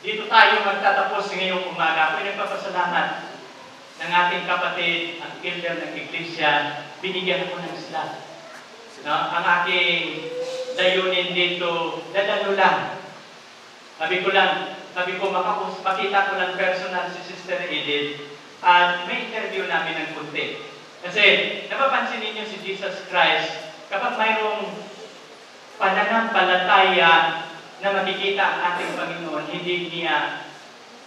dito tayo magtatapos ngayong umaga. Ako nagpapasalamat ng ating kapatid, ang elder ng iglesia, binigyan ako ng slot. No? Ang aking layunin dito, dadalo lang. Sabi ko lang, sabi ko, makapos, makita ko lang personal si Sister Edith at may interview namin ng kunti. Kasi, napapansin ninyo si Jesus Christ, kapag mayroong pananampalataya na makikita ang ating Panginoon, hindi niya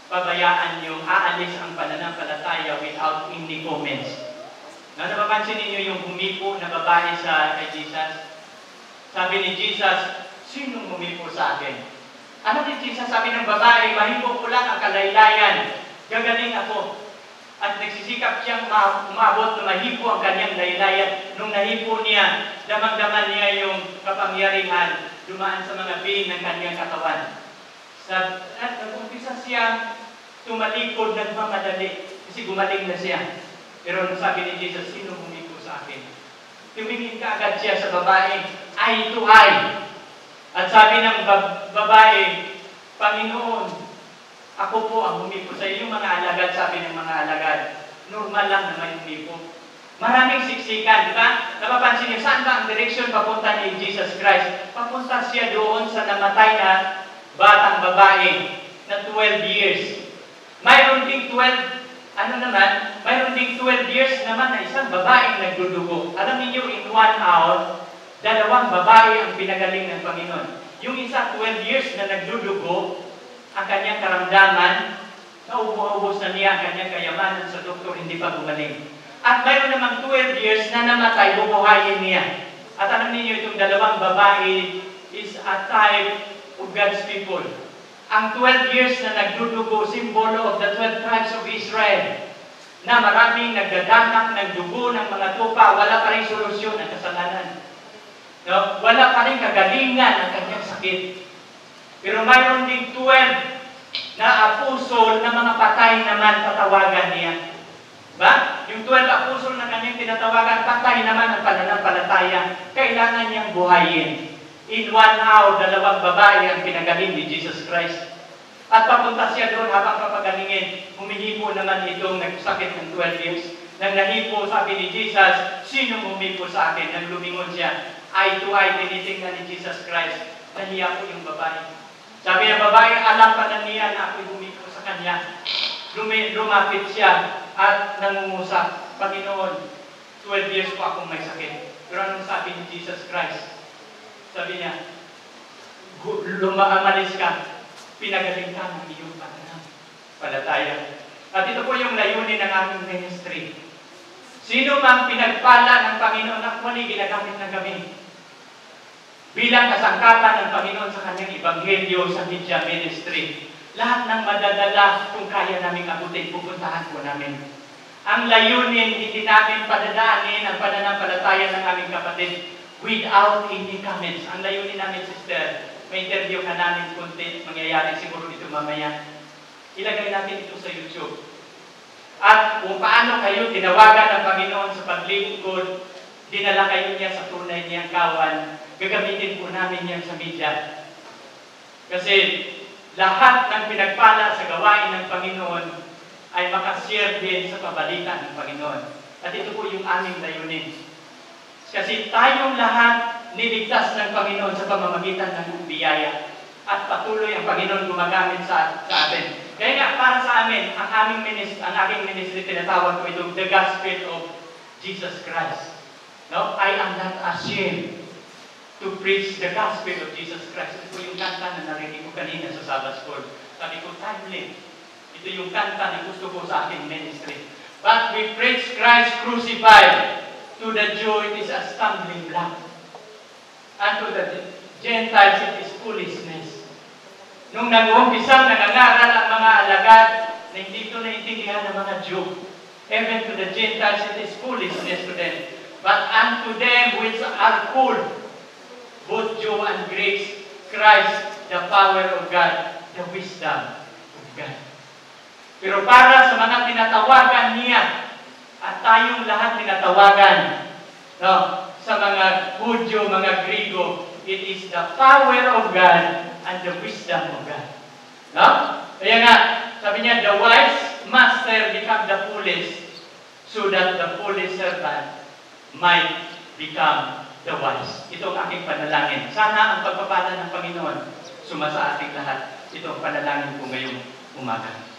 pabayaan yung aalis ang pananampalataya without any comments. Na napapansin ninyo yung humipo na babae sa kay Jesus? Sabi ni Jesus, sino humipo sa akin? Ano ni Jesus sabi ng babae, mahipo ko lang ang kalaylayan. Gagaling ako. At nagsisikap siyang ma- umabot na mahipo ang kanyang laylayan. Nung nahipo niya, damang-daman niya yung kapangyarihan dumaan sa mga being ng kanyang katawan. Sa, at nag-umpisa siya tumalikod, nagmamadali. Kasi gumaling na siya. Pero nung sabi ni Jesus, sino humipo sa akin? Tumingin ka agad siya sa babae, eye to eye. At sabi ng bab- babae, Panginoon, ako po ang humipo sa iyo. Yung mga alagad, sabi ng mga alagad, normal lang na may humipo. Maraming siksikan, di ba? Napapansin niyo, saan ba ang direksyon papunta ni Jesus Christ? Papunta siya doon sa namatay na batang babae na 12 years. Mayroon ding 12, ano naman, mayroon ding 12 years naman na isang babaeng nagdudugo. Alam niyo, in one hour, dalawang babae ang pinagaling ng Panginoon. Yung isa 12 years na nagdudugo, ang kanyang karamdaman, nauubos na niya ang kanyang kayamanan sa doktor, hindi pa gumaling. At mayroon namang 12 years na namatay, bubuhayin niya. At alam niyo itong dalawang babae is a type of God's people. Ang 12 years na nagdudugo, simbolo of the 12 tribes of Israel, na maraming nagdadanak ng dugo ng mga tupa, wala pa rin solusyon ang kasalanan. No? Wala pa rin kagalingan ang kanyang sakit. Pero mayroon ding 12 na apostol na mga patay naman tatawagan niya. Ba? Yung 12 apostol na kanyang tinatawagan, patay naman ang pananampalataya. Kailangan niyang buhayin. In one hour, dalawang babae ang pinagaling ni Jesus Christ. At papunta siya doon habang papagalingin, humihipo naman itong nagsakit ng 12 years. Nang nahipo, sabi ni Jesus, sino humipo sa akin? Nang lumingon siya, eye to eye, tinitingnan ni Jesus Christ. Nahiya po yung babae. Sabi ng babae, alam pa na niya na ako'y humipo sa kanya. Lumapit siya at nangungusap, Panginoon, 12 years pa akong may sakit. Pero anong sabi ni Jesus Christ? Sabi niya, "Gu- lumamalis ka, pinagaling ka ng iyong pananampalataya. At ito po yung layunin ng aming ministry. Sino mang pinagpala ng Panginoon, actually ginagamit na kami bilang kasangkapan ng Panginoon sa kanyang ebanghelyo sa media ministry. Lahat ng madadala kung kaya namin abutin, pupuntahan po namin. Ang layunin, hindi namin padadaanin ang pananampalataya ng aming kapatid without any comments. Ang layunin namin, sister, may interview ka namin kunti, mangyayari siguro dito mamaya. Ilagay natin ito sa YouTube. At kung paano kayo tinawagan ng Panginoon sa paglingkod, dinala kayo niya sa tunay niyang kawan, gagamitin po namin yan sa media. Kasi lahat ng pinagpala sa gawain ng Panginoon ay makashare din sa pabalitan ng Panginoon. At ito po yung aming layunin. Kasi tayong lahat niligtas ng Panginoon sa pamamagitan ng biyaya. At patuloy ang Panginoon gumagamit sa, sa atin. Kaya nga, para sa amin, ang aming ministry, ang aking ministry, tinatawag ko itong the gospel of Jesus Christ. No? I am not ashamed to preach the gospel of Jesus Christ. Ito yung kanta na narinig ko kanina sa Sabbath School. Sabi ko, timely. Ito yung kanta na gusto ko sa aking ministry. But we preach Christ crucified. To the Jew, it is a stumbling block. And to the Gentiles, it is foolishness. Nung nag-uumpisang nangangaral ang mga alagad na hindi ito naintindihan ng mga Jew, even to the Gentiles, it is foolishness to them. But unto them which are full, both Jew and Greeks, Christ, the power of God, the wisdom of God. Pero para sa mga tinatawagan niya, at tayong lahat tinatawagan, no, sa mga Hudyo, mga Grigo, it is the power of God and the wisdom of God. No? Kaya nga, sabi niya, the wise master become the foolish so that the foolish servant might become the wise. Ito ang aking panalangin. Sana ang pagpapala ng Panginoon sumasa ating lahat. Ito ang panalangin ko ngayong umaga.